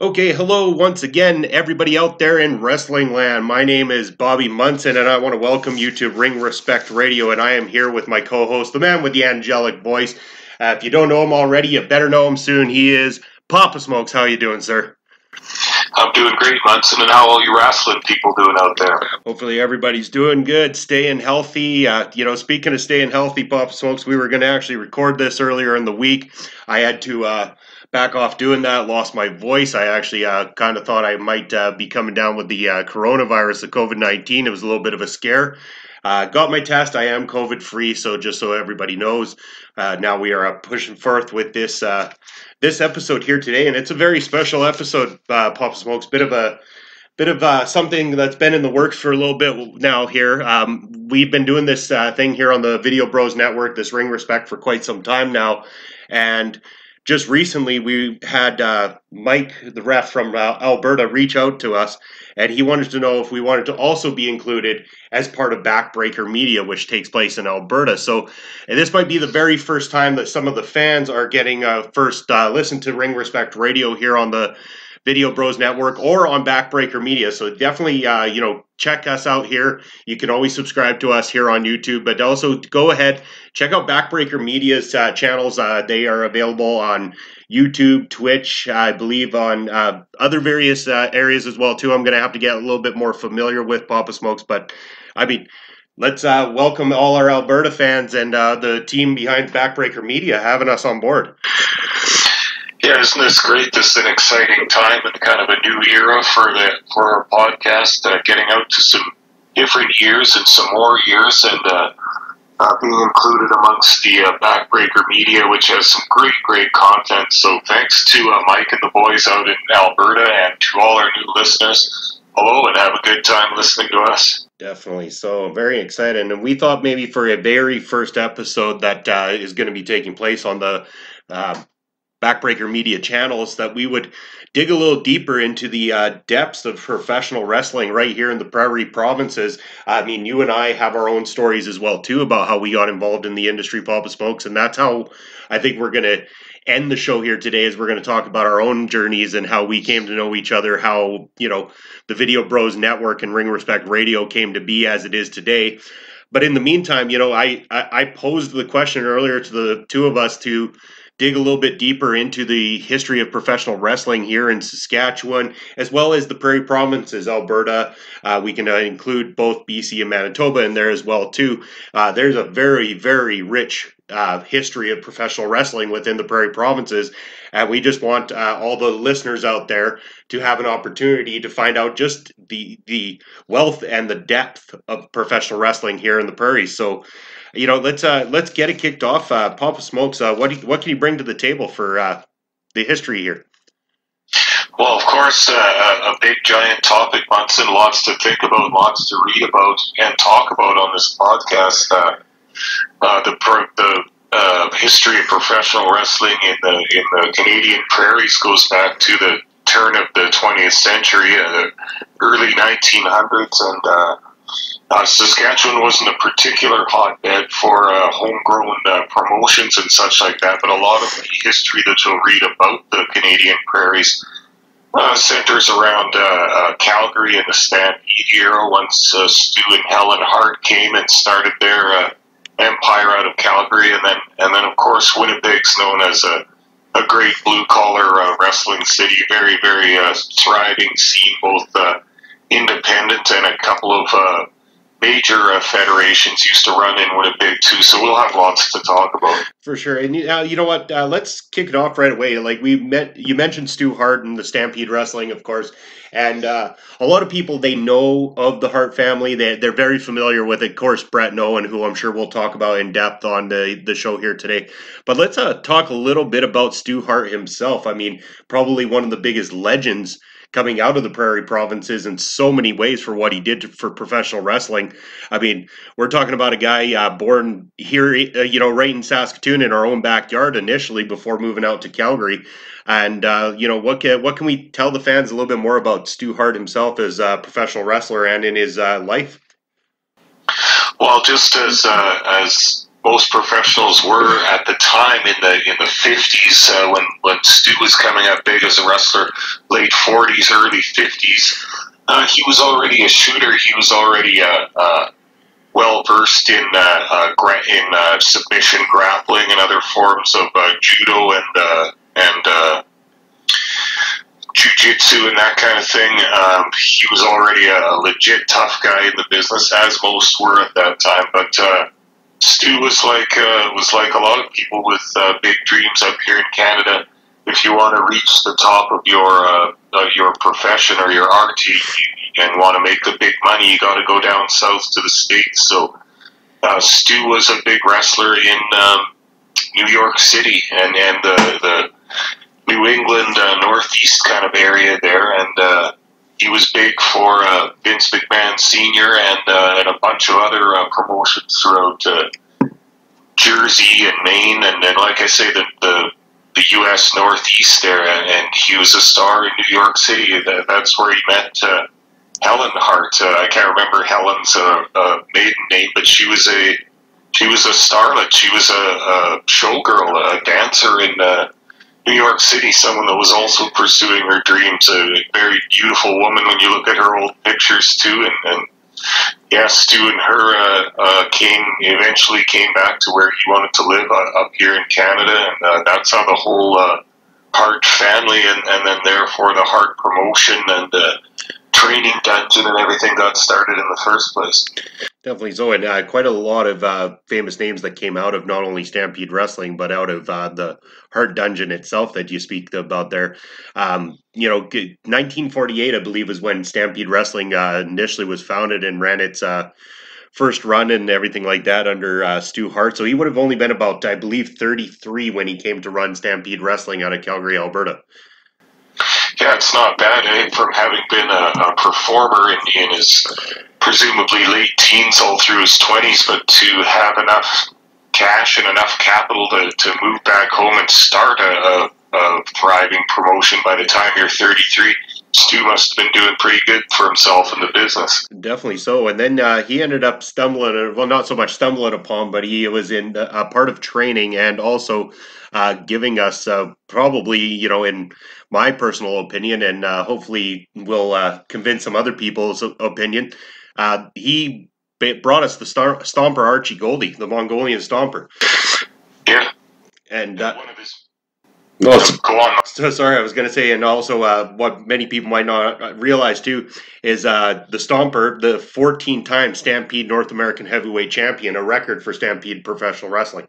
Okay, hello once again, everybody out there in wrestling land. My name is Bobby Munson, and I want to welcome you to Ring Respect Radio. And I am here with my co host, the man with the angelic voice. Uh, if you don't know him already, you better know him soon. He is Papa Smokes. How you doing, sir? I'm doing great, Munson, and how all you wrestling people doing out there? Hopefully everybody's doing good, staying healthy. Uh, you know, speaking of staying healthy, Papa Smokes, we were going to actually record this earlier in the week. I had to uh, back off doing that. Lost my voice. I actually uh, kind of thought I might uh, be coming down with the uh, coronavirus, the COVID nineteen. It was a little bit of a scare. Uh, got my test. I am COVID free. So just so everybody knows, uh, now we are uh, pushing forth with this this episode here today, and it's a very special episode. Pop Smokes, bit of a bit of uh, something that's been in the works for a little bit now here. Um, we've been doing this uh, thing here on the Video Bros Network, this Ring Respect, for quite some time now. And just recently we had uh, Mike, the ref from uh, Alberta, reach out to us, and he wanted to know if we wanted to also be included as part of Backbreaker Media, which takes place in Alberta. So, this might be the very first time that some of the fans are getting uh, first uh, listen to Ring Respect Radio here on the Video Bros Network or on Backbreaker Media. So definitely, uh, you know, check us out here. You can always subscribe to us here on YouTube, but also go ahead check out Backbreaker Media's uh, channels. Uh, they are available on YouTube, Twitch, I believe on uh, other various uh, areas as well too. I'm going to have to get a little bit more familiar with Papa Smokes, but I mean. Let's uh, welcome all our Alberta fans and uh, the team behind Backbreaker Media having us on board. Yeah, isn't this great? This is an exciting time and kind of a new era for the for our podcast, uh, getting out to some different years and some more years, and uh, uh, being included amongst the uh, Backbreaker Media, which has some great, great content. So thanks to uh, Mike and the boys out in Alberta, and to all our new listeners. Hello, and have a good time listening to us. Definitely. So very excited, and we thought maybe for a very first episode that uh, is going to be taking place on the Backbreaker Media channels that we would dig a little deeper into the uh, depths of professional wrestling right here in the prairie provinces. I mean, you and I have our own stories as well too about how we got involved in the industry, Papa Smokes, and that's how I think we're going to end the show here today. Is we're going to talk about our own journeys and how we came to know each other, how you know the Video Bros Network and Ring Respect Radio came to be as it is today. But in the meantime, you know, I, I, I posed the question earlier to the two of us to dig a little bit deeper into the history of professional wrestling here in Saskatchewan, as well as the Prairie Provinces, Alberta. Uh, we can uh, include both BC and Manitoba in there as well too. Uh, there's a very, very rich uh, history of professional wrestling within the Prairie Provinces, and we just want uh, all the listeners out there to have an opportunity to find out just the the wealth and the depth of professional wrestling here in the Prairies. So you know, let's uh, let's get it kicked off. Uh, Papa Smokes, uh, what what can you bring to the table for uh, the history here? Well, of course, uh, a big giant topic, Munson. Lots to think about, lots to read about, and talk about on this podcast. Uh, uh, the the uh, history of professional wrestling in the in the Canadian prairies goes back to the turn of the 20th century, uh, early 1900s, and uh, uh, Saskatchewan wasn't a particular hotbed for uh, homegrown uh, promotions and such like that, but a lot of the history that you'll read about the Canadian prairies uh, centers around uh, uh, Calgary and the Stampede era. Once Stu and Helen Hart came and started their empire out of Calgary, and then and then of course Winnipeg's known as a a great blue collar wrestling city, very very thriving scene, both independent and a couple of major uh, federations used to run in Winnipeg too, so we'll have lots to talk about. For sure, and uh, you know what? Uh, let's kick it off right away. Like we met, you mentioned Stu Hart and the Stampede Wrestling, of course, and uh, a lot of people they know of the Hart family. They they're very familiar with it. Of course, Bret and Owen, who I'm sure we'll talk about in depth on the the show here today. But let's uh, talk a little bit about Stu Hart himself. I mean, probably one of the biggest legends coming out of the prairie provinces in so many ways for what he did for professional wrestling. I mean, we're talking about a guy uh, born here, uh, you know, right in Saskatoon in our own backyard initially before moving out to Calgary. And uh, you know, what can, what can we tell the fans a little bit more about Stu Hart himself as a professional wrestler and in his uh, life? Well, just as uh, as most professionals were at the time in the in the fifties uh, when when Stu was coming up big as a wrestler, late forties, early fifties. Uh, he was already a shooter. He was already uh, uh, well versed in uh, uh, in uh, submission grappling and other forms of judo and and uh, jujitsu and that kind of thing. Um, he was already a legit tough guy in the business, as most were at that time. But uh, Stu was like uh, was like a lot of people with uh, big dreams up here in Canada. If you want to reach the top of your uh, uh, your profession or your art, you, and want to make the big money, you got to go down south to the states. So uh, Stu was a big wrestler in um, New York City and and the the New England uh, northeast kind of area there, and uh, he was big for uh, Vince McMahon Senior and uh, and a bunch of other uh, promotions throughout uh, Jersey and Maine, and then like I say, the the, the U.S. Northeast there, and, and he was a star in New York City. That, that's where he met. Uh, Helen Hart. Uh, I can't remember Helen's uh, uh, maiden name, but she was a she was a starlet. She was a, a showgirl, a dancer in uh, New York City. Someone that was also pursuing her dreams. A very beautiful woman when you look at her old pictures too. And, and yeah, Stu and her uh, uh, came eventually came back to where he wanted to live uh, up here in Canada, and uh, that's how the whole uh, Hart family and, and then therefore the Hart promotion and uh, training dungeon and everything got started in the first place. Definitely so, and quite a lot of famous names that came out of not only Stampede Wrestling but out of the Hart Dungeon itself that you speak about there. Um, you know, 1948, I believe, was when Stampede Wrestling uh, initially was founded and ran its uh, first run and everything like that under uh, Stu Hart. So he would have only been about, I believe, 33 when he came to run Stampede Wrestling out of Calgary, Alberta. Yeah, it's not bad, eh? From having been a, a performer in, in his presumably late teens all through his 20s, but to have enough cash and enough capital to, to move back home and start a, a, thriving promotion by the time you're 33 Stu must have been doing pretty good for himself in the business. Definitely so. And then uh, he ended up stumbling, well, not so much stumbling upon, but he was in a part of training and also uh, giving us uh, probably, you know, in my personal opinion, and uh, hopefully will uh, convince some other people's opinion. Uh, he brought us the star- Stomper Archie Gouldie, the Mongolian Stomper. Yeah. And uh, one of his no, go on. So sorry, I was going to say, and also uh, what many people might not realize too is uh, the Stomper, the 14-time Stampede North American Heavyweight Champion, a record for Stampede professional wrestling.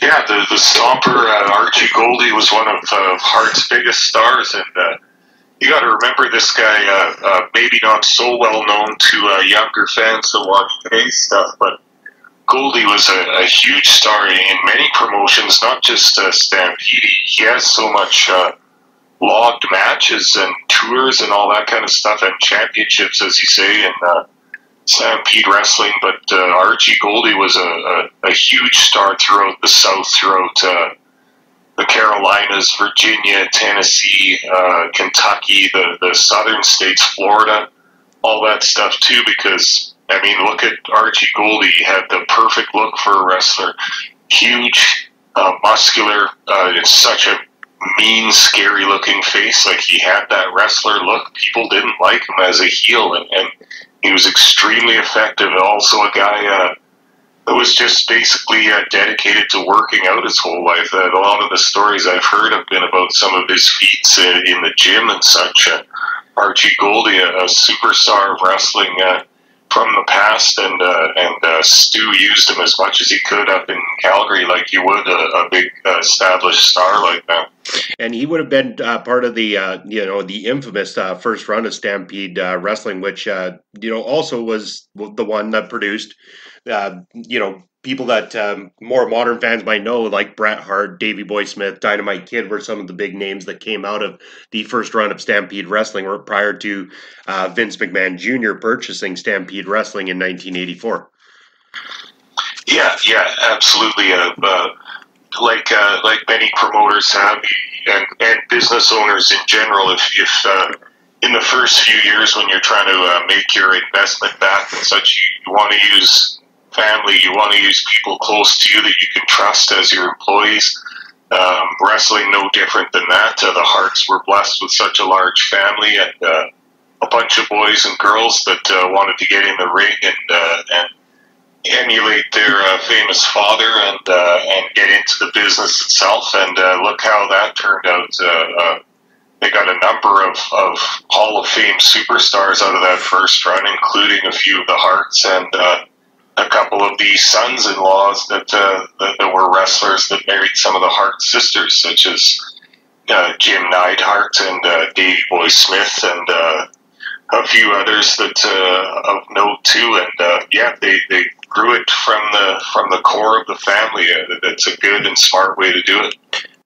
Yeah, the the Stomper uh, Archie Gouldie was one of uh, Hart's biggest stars, and uh, you got to remember this guy. Uh, uh, maybe not so well known to uh, younger fans that watch today's stuff, but Gouldie was a, a, huge star in many promotions, not just uh, Stampede. He has so much uh, logged matches and tours and all that kind of stuff, and championships, as you say, and uh, Stampede Wrestling. But uh, Archie Gouldie was a, a, a, huge star throughout the South, throughout uh, the Carolinas, Virginia, Tennessee, uh, Kentucky, the, the southern states, Florida, all that stuff too, because I mean, look at Archie Gouldie. He had the perfect look for a wrestler. Huge, uh, muscular, uh, it's such a mean, scary looking face. Like he had that wrestler look. People didn't like him as a heel, and, and he was extremely effective. Also, a guy uh, that was just basically uh, dedicated to working out his whole life. Uh, a lot of the stories I've heard have been about some of his feats uh, in the gym and such. Uh, Archie Gouldie, a, a superstar of wrestling. Uh, from the past, and uh, and uh, Stu used him as much as he could up in Calgary, like you would a, a big uh, established star like that. And he would have been uh, part of the uh, you know the infamous uh, first run of Stampede Wrestling, which you know also was the one that produced you know people that um, more modern fans might know, like Bret Hart, Davey Boy Smith, Dynamite Kid, were some of the big names that came out of the first run of Stampede Wrestling, or prior to uh, Vince McMahon Jr. purchasing Stampede Wrestling in 1984. Yeah, yeah, absolutely. Uh, uh, like uh, like many promoters have, and, and business owners in general, if, if uh, in the first few years when you're trying to uh, make your investment back and such, you, you want to use family. You want to use people close to you that you can trust as your employees. Um, wrestling, no different than that. Uh, the Harts were blessed with such a large family and uh, a bunch of boys and girls that uh, wanted to get in the ring and uh, and emulate their uh, famous father and uh, and get into the business itself. And look how that turned out. They got a number of, of Hall of Fame superstars out of that first run, including a few of the Harts and a couple of the sons-in-laws that, uh, that that were wrestlers that married some of the Hart sisters, such as uh, Jim Neidhart and uh, Davey Boy Smith and uh, a few others that uh, of note too. And uh, yeah, they, they grew it from the from the core of the family. Uh, It's a good and smart way to do it.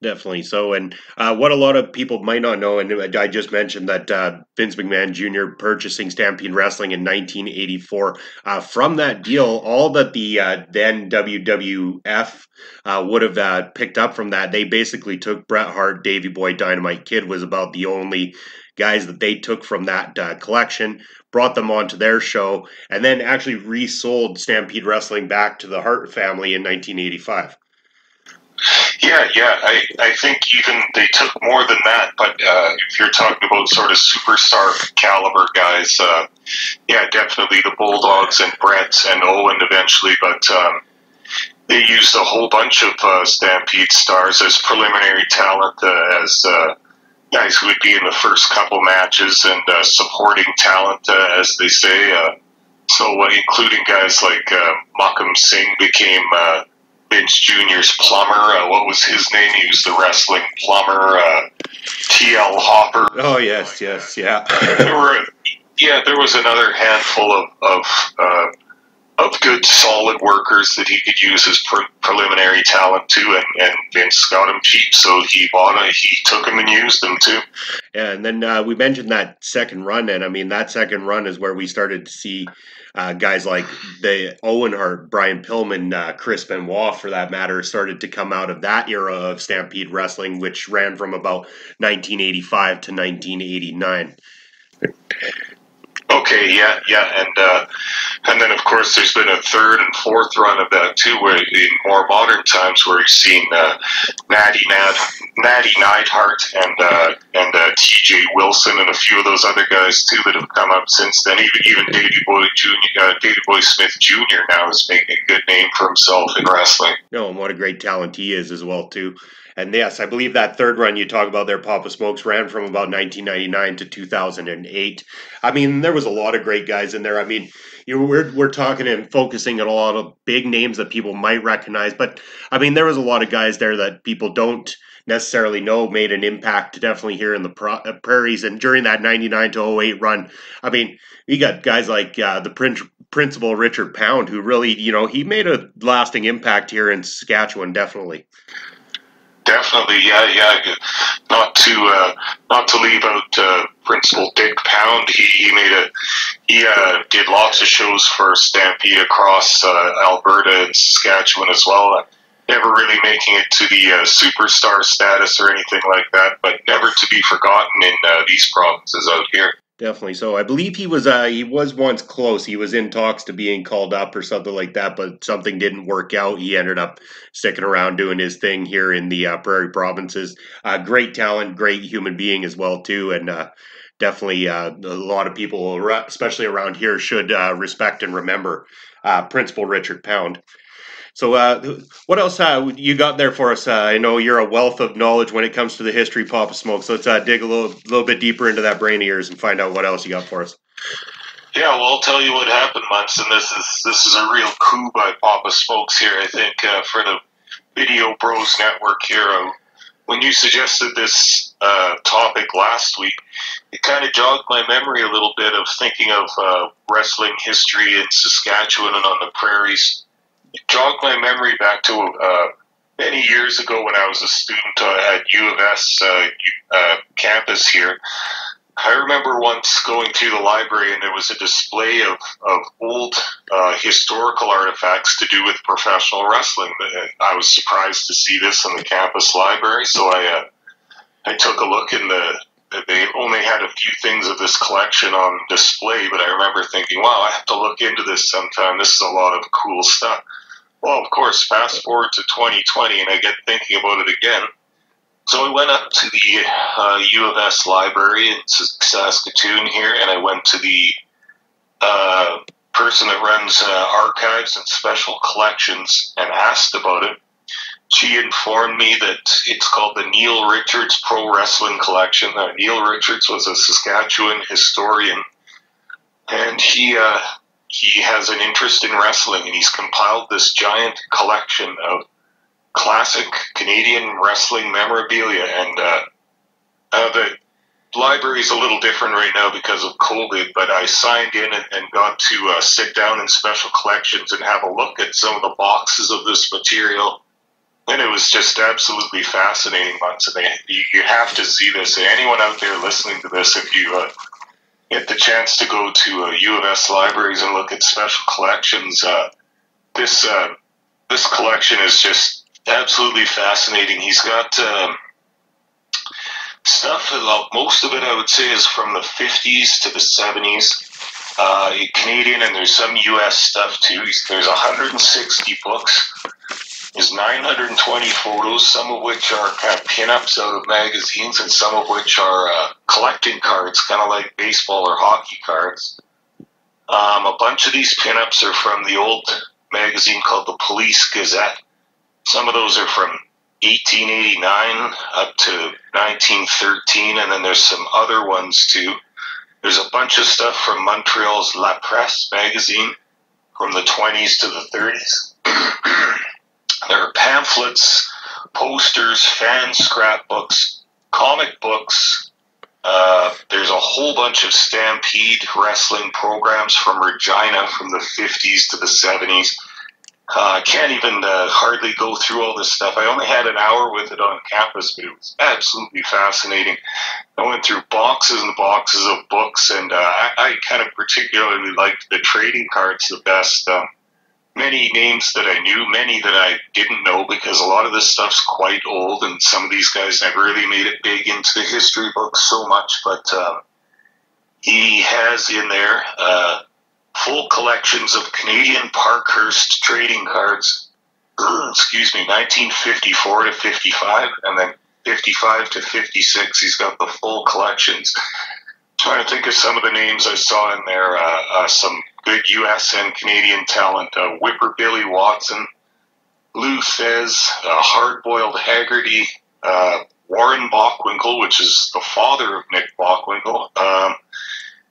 Definitely. So, and uh, what a lot of people might not know, and I just mentioned that uh, Vince McMahon Jr. purchasing Stampede Wrestling in 1984. Uh, from that deal, all that the uh, then WWF uh, would have uh, picked up from that, they basically took Bret Hart, Davey Boy, Dynamite Kid was about the only guys that they took from that collection, brought them onto their show, and then actually resold Stampede Wrestling back to the Hart family in 1985. Yeah, yeah. I, I think even they took more than that, but uh, if you're talking about sort of superstar caliber guys, uh, yeah, definitely the Bulldogs and Bret and Owen eventually, but um, they used a whole bunch of uh, Stampede stars as preliminary talent, uh, as uh, guys who would be in the first couple matches and uh, supporting talent, uh, as they say. Uh, so, uh, including guys like uh, Makhan Singh became uh, Vince Jr.'s plumber. Uh, what was his name? He was the wrestling plumber. Uh, T.L. Hopper. Oh yes, yes, yeah. there were, yeah, there was another handful of of, uh, of good, solid workers that he could use as pre- preliminary talent too, and, and Vince got him cheap, so he bought it. He took them and used them too. Yeah, and then uh, we mentioned that second run, and I mean that second run is where we started to see uh, guys like the Owen Hart, Brian Pillman, uh, Chris Benoit, for that matter, started to come out of that era of Stampede Wrestling, which ran from about 1985 to 1989. Okay, yeah, yeah, and uh, and then of course there's been a third and fourth run of that too, where in more modern times where you've seen uh, Natty Nad, Natty Neidhart and uh, and uh, T.J. Wilson and a few of those other guys too that have come up since then. Even even Davey Boy Jr. Uh, Boy Smith Jr. now is making a good name for himself in wrestling. No, and what a great talent he is as well too. And yes, I believe that third run you talk about there, Papa Smokes, ran from about 1999 to 2008. I mean, there was a lot of great guys in there. I mean, you know, we're we're talking and focusing on a lot of big names that people might recognize, but I mean, there was a lot of guys there that people don't necessarily know made an impact definitely here in the pro- uh, prairies and during that 99 to 08 run i mean you got guys like uh, the principal richard pound who really you know he made a lasting impact here in saskatchewan definitely Definitely, yeah, yeah. Not to uh, not to leave out uh, Principal Dick Pound. He, he made a he uh, did lots of shows for Stampede across uh, Alberta and Saskatchewan as well. Never really making it to the uh, superstar status or anything like that, but never to be forgotten in uh, these provinces out here. Definitely. So I believe he was uh he was once close. He was in talks to being called up or something like that, but something didn't work out. He ended up sticking around doing his thing here in the uh, Prairie provinces. Uh, great talent, great human being as well too, and uh, definitely uh, a lot of people, especially around here, should uh, respect and remember Principal Richard Pound. So, uh, what else uh, you got there for us? Uh, I know you're a wealth of knowledge when it comes to the history, of Papa Smoke. So let's uh, dig a little, little bit deeper into that brain of yours and find out what else you got for us. Yeah, well, I'll tell you what happened, Munson. This is this is a real coup by Papa Smokes here. I think uh, for the Video Bros Network here. Uh, when you suggested this topic last week, it kind of jogged my memory a little bit of thinking of wrestling history in Saskatchewan and on the prairies jogged my memory back to uh, many years ago when I was a student uh, at U of S uh, uh, campus here. I remember once going through the library and there was a display of, of old uh, historical artifacts to do with professional wrestling. I was surprised to see this in the campus library, so I uh, I took a look and the they only had a few things of this collection on display, but I remember thinking, wow, I have to look into this sometime. This is a lot of cool stuff. Well, of course, fast forward to 2020, and I get thinking about it again. So I went up to the uh, U of S library in Saskatoon here, and I went to the uh, person that runs uh, archives and special collections and asked about it. She informed me that it's called the Neil Richards Pro Wrestling Collection. Neil Richards was a Saskatchewan historian, and he uh, he has an interest in wrestling, and he's compiled this giant collection of classic Canadian wrestling memorabilia. And uh, uh, the library is a little different right now because of COVID, but I signed in and, and got to uh, sit down in special collections and have a look at some of the boxes of this material. And it was just absolutely fascinating, Munson. You, you have to see this. Anyone out there listening to this, if you uh, get the chance to go to uh, U of S libraries and look at special collections, uh, this uh, this collection is just absolutely fascinating. He's got um, stuff. Most of it, I would say, is from the 50s to the 70s. Uh, Canadian, and there's some U.S. stuff too. There's 160 books. There's 920 photos, some of which are kind of pinups out of magazines, and some of which are uh, collecting cards, kind of like baseball or hockey cards. Um, a bunch of these pinups are from the old magazine called the Police Gazette. Some of those are from 1889 up to 1913, and then there's some other ones too. There's a bunch of stuff from Montreal's La Presse magazine from the 20s to the 30s. there are pamphlets, posters, fan scrapbooks, comic books. Uh, there's a whole bunch of Stampede wrestling programs from Regina from the 50s to the 70s. Uh, I can't even uh, hardly go through all this stuff. I only had an hour with it on campus, but it was absolutely fascinating. I went through boxes and boxes of books, and uh, I, I, kind of particularly liked the trading cards the best. Um, many names that I knew, many that I didn't know, because a lot of this stuff's quite old, and some of these guys never really made it big into the history books so much. But uh, he has in there uh, full collections of Canadian Parkhurst trading cards. excuse me, 1954 to 55, and then 55 to 56. He's got the full collections. trying to think of some of the names I saw in there. Uh, uh, some good U.S. and Canadian talent. Uh, Whipper Billy Watson, Lou Thesz, uh, Hardboiled Haggerty, uh, Warren Bockwinkel, which is the father of Nick Bockwinkel. Um,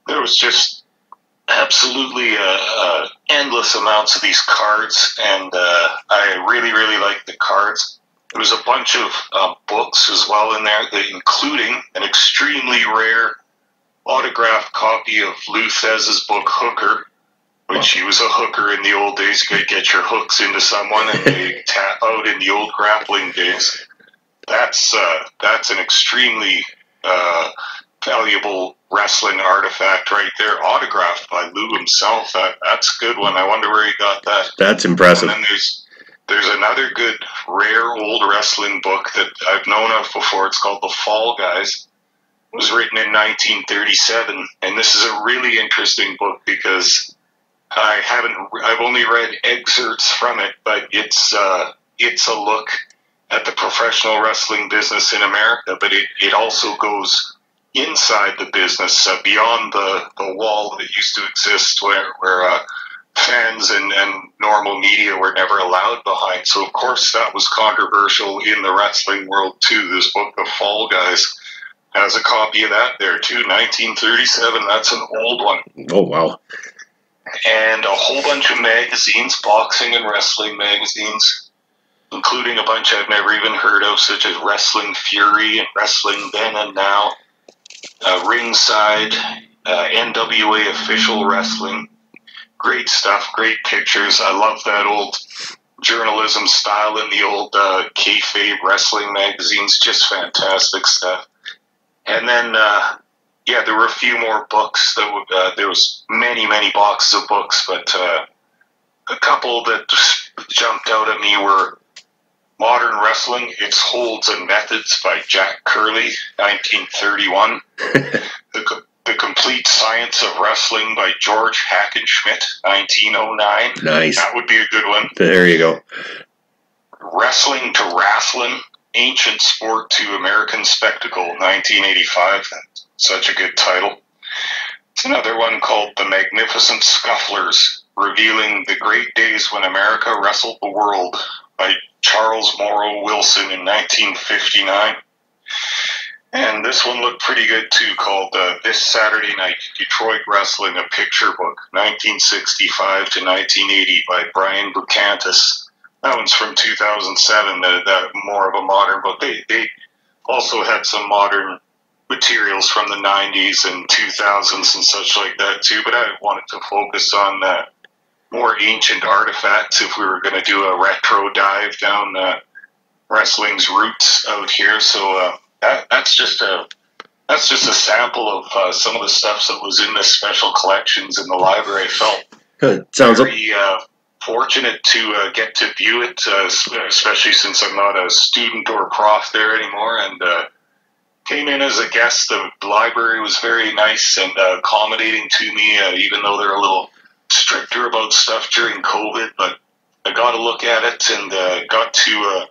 there was just absolutely uh, uh, endless amounts of these cards, and uh, I really, really like the cards. There was a bunch of uh, books as well in there, including an extremely rare autographed copy of Lou Thesz's book Hooker, which she was a hooker in the old days. You could get your hooks into someone and they tap out in the old grappling days. That's uh, that's an extremely uh, valuable wrestling artifact right there, autographed by Lou himself. That that's a good one. I wonder where he got that. That's impressive. And then there's there's another good rare old wrestling book that I've known of before. It's called The Fall Guys. It was written in 1937, and this is a really interesting book because I haven't. I've only read excerpts from it, but it's uh, it's a look at the professional wrestling business in America. But it, it also goes inside the business, uh, beyond the, the wall that used to exist where, where uh, fans and, and normal media were never allowed behind. So, of course, that was controversial in the wrestling world, too. This book, The Fall Guys, has a copy of that there, too. 1937. That's an old one. Oh, wow. And a whole bunch of magazines, boxing and wrestling magazines, including a bunch I've never even heard of, such as Wrestling Fury and Wrestling Then and Now uh, ringside, uh, NWA official wrestling. Great stuff, great pictures. I love that old journalism style in the old uh, kayfabe wrestling magazines. Just fantastic stuff. And then, uh, yeah, there were a few more books. That would, uh, there was many, many boxes of books, but uh, a couple that jumped out at me were Modern Wrestling, Its Holds and Methods by Jack Curley, 1931. the, the Complete Science of Wrestling by George Hackenschmidt, 1909. Nice. That would be a good one. There you go. Wrestling to Rasslin, Ancient Sport to American Spectacle, 1985. Such a good title. It's another one called The Magnificent Scufflers, revealing the great days when America wrestled the world by Charles Morrow Wilson in 1959. And this one looked pretty good too, called uh, This Saturday Night Detroit Wrestling, a picture book, 1965 to 1980 by Brian Bukantis. That one's from 2007, that, that more of a modern book. They, they also had some modern materials from the 90s and 2000s and such like that too, but I wanted to focus on uh, more ancient artifacts if we were going to do a retro dive down uh, wrestling's roots out here. So uh, that, that's just a that's just a sample of uh, some of the stuff that was in the special collections in the library. I felt Good. Sounds very uh, fortunate to uh, get to view it, uh, especially since I'm not a student or prof there anymore, and uh, came in as a guest. The library was very nice and uh, accommodating to me, uh, even though they're a little stricter about stuff during COVID. But I got to look at it and uh, got to, uh,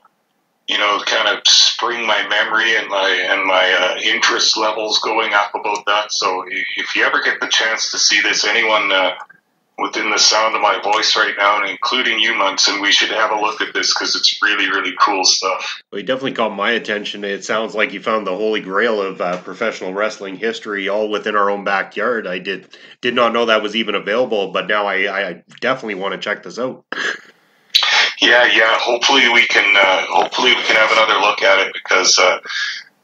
you know, kind of spring my memory and my and my uh, interest levels going up about that. So if you ever get the chance to see this, anyone. Within the sound of my voice right now, and including you, Munson, we should have a look at this because it's really, really cool stuff. Well, you definitely caught my attention. It sounds like you found the holy grail of uh, professional wrestling history all within our own backyard. I did did not know that was even available, but now I, I definitely want to check this out. Yeah, yeah. Hopefully we can. Uh, hopefully we can have another look at it because uh,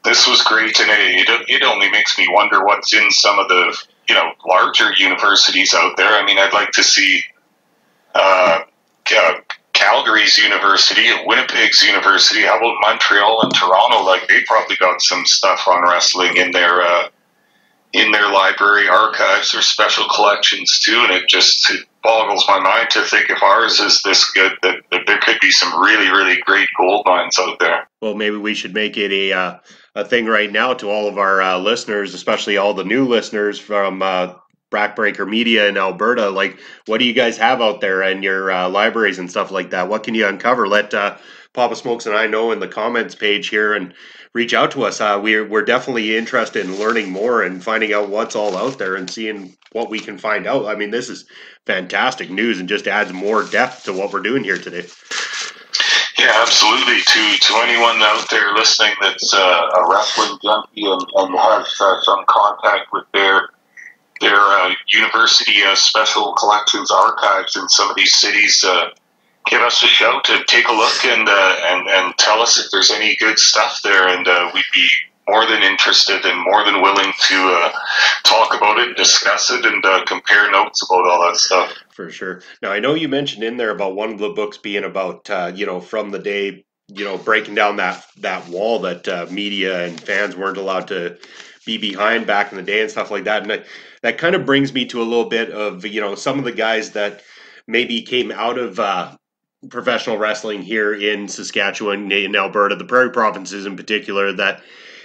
this was great, and it it only makes me wonder what's in some of the you know larger universities out there. I mean, I'd like to see uh, uh, Calgary's university, Winnipeg's university. How about Montreal and Toronto? Like they probably got some stuff on wrestling in their uh, in their library archives or special collections too. And it just it boggles my mind to think if ours is this good, that, that there could be some really really great gold mines out there. Well, maybe we should make it a uh, a thing right now to all of our uh, listeners, especially all the new listeners from uh, Backbreaker Media in Alberta. Like, what do you guys have out there in your uh, libraries and stuff like that? What can you uncover? Let uh, Papa Smokes and I know in the comments page here and reach out to us. Uh, we're, we're definitely interested in learning more and finding out what's all out there and seeing what we can find out. I mean, this is fantastic news and just adds more depth to what we're doing here today. Yeah, absolutely. To to anyone out there listening that's uh, a wrestling junkie and, and has uh, some contact with their their uh, university uh, special collections archives in some of these cities, uh, give us a shout and take a look and uh, and and tell us if there's any good stuff there, and we'd be more than interested and more than willing to uh, talk about it, discuss it, and uh, compare notes about all that stuff. For sure. Now, I know you mentioned in there about one of the books being about, uh, you know, from the day, you know, breaking down that that wall that uh, media and fans weren't allowed to be behind back in the day and stuff like that. And that, that kind of brings me to a little bit of, you know, some of the guys that maybe came out of uh, professional wrestling here in Saskatchewan, in Alberta, the Prairie provinces in particular, that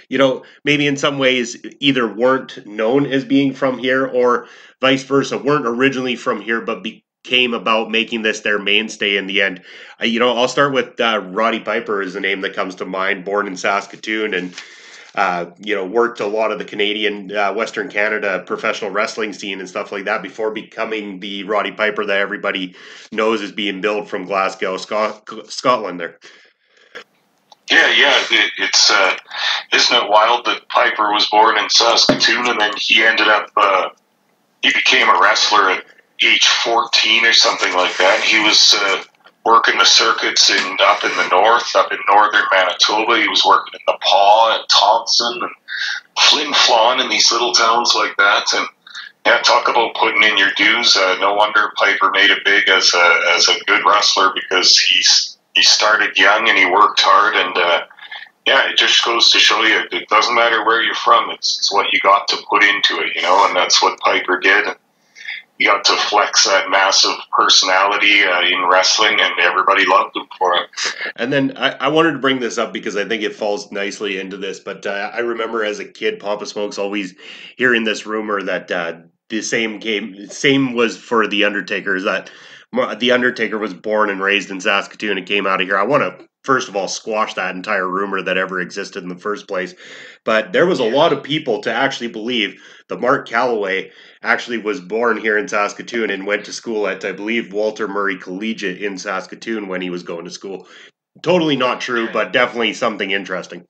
you know, maybe in some ways either weren't known as being from here or vice versa, weren't originally from here, but became about making this their mainstay in the end. Uh, you know, I'll start with uh, Roddy Piper is the name that comes to mind, born in Saskatoon and uh, you know, worked a lot of the Canadian, uh, Western Canada professional wrestling scene and stuff like that before becoming the Roddy Piper that everybody knows is being billed from Glasgow, Scot- Scotland. There. Yeah, yeah, it, it's uh, isn't it wild that Piper was born in Saskatoon and then he ended up uh, he became a wrestler at age fourteen or something like that. He was uh, working the circuits in up in the north, up in northern Manitoba. He was working in the Pas and Thompson and Flin Flon in these little towns like that. And yeah, talk about putting in your dues. Uh, no wonder Piper made it big as a as a good wrestler because he's he started young and he worked hard and uh, yeah, it just goes to show you it doesn't matter where you're from. It's, it's what you got to put into it, you know, and that's what Piper did. he got to flex that massive personality uh, in wrestling, and everybody loved him for it. And then I, I, wanted to bring this up because I think it falls nicely into this. But uh, I remember as a kid, Papa Smokes always hearing this rumor that uh, the same game, same was for the Undertaker. that the Undertaker was born and raised in Saskatoon and came out of here. I want to first of all squash that entire rumor that ever existed in the first place. But there was a lot of people to actually believe that Mark Calaway actually was born here in Saskatoon and went to school at, I believe, Walter Murray Collegiate in Saskatoon when he was going to school. Totally not true, but definitely something interesting.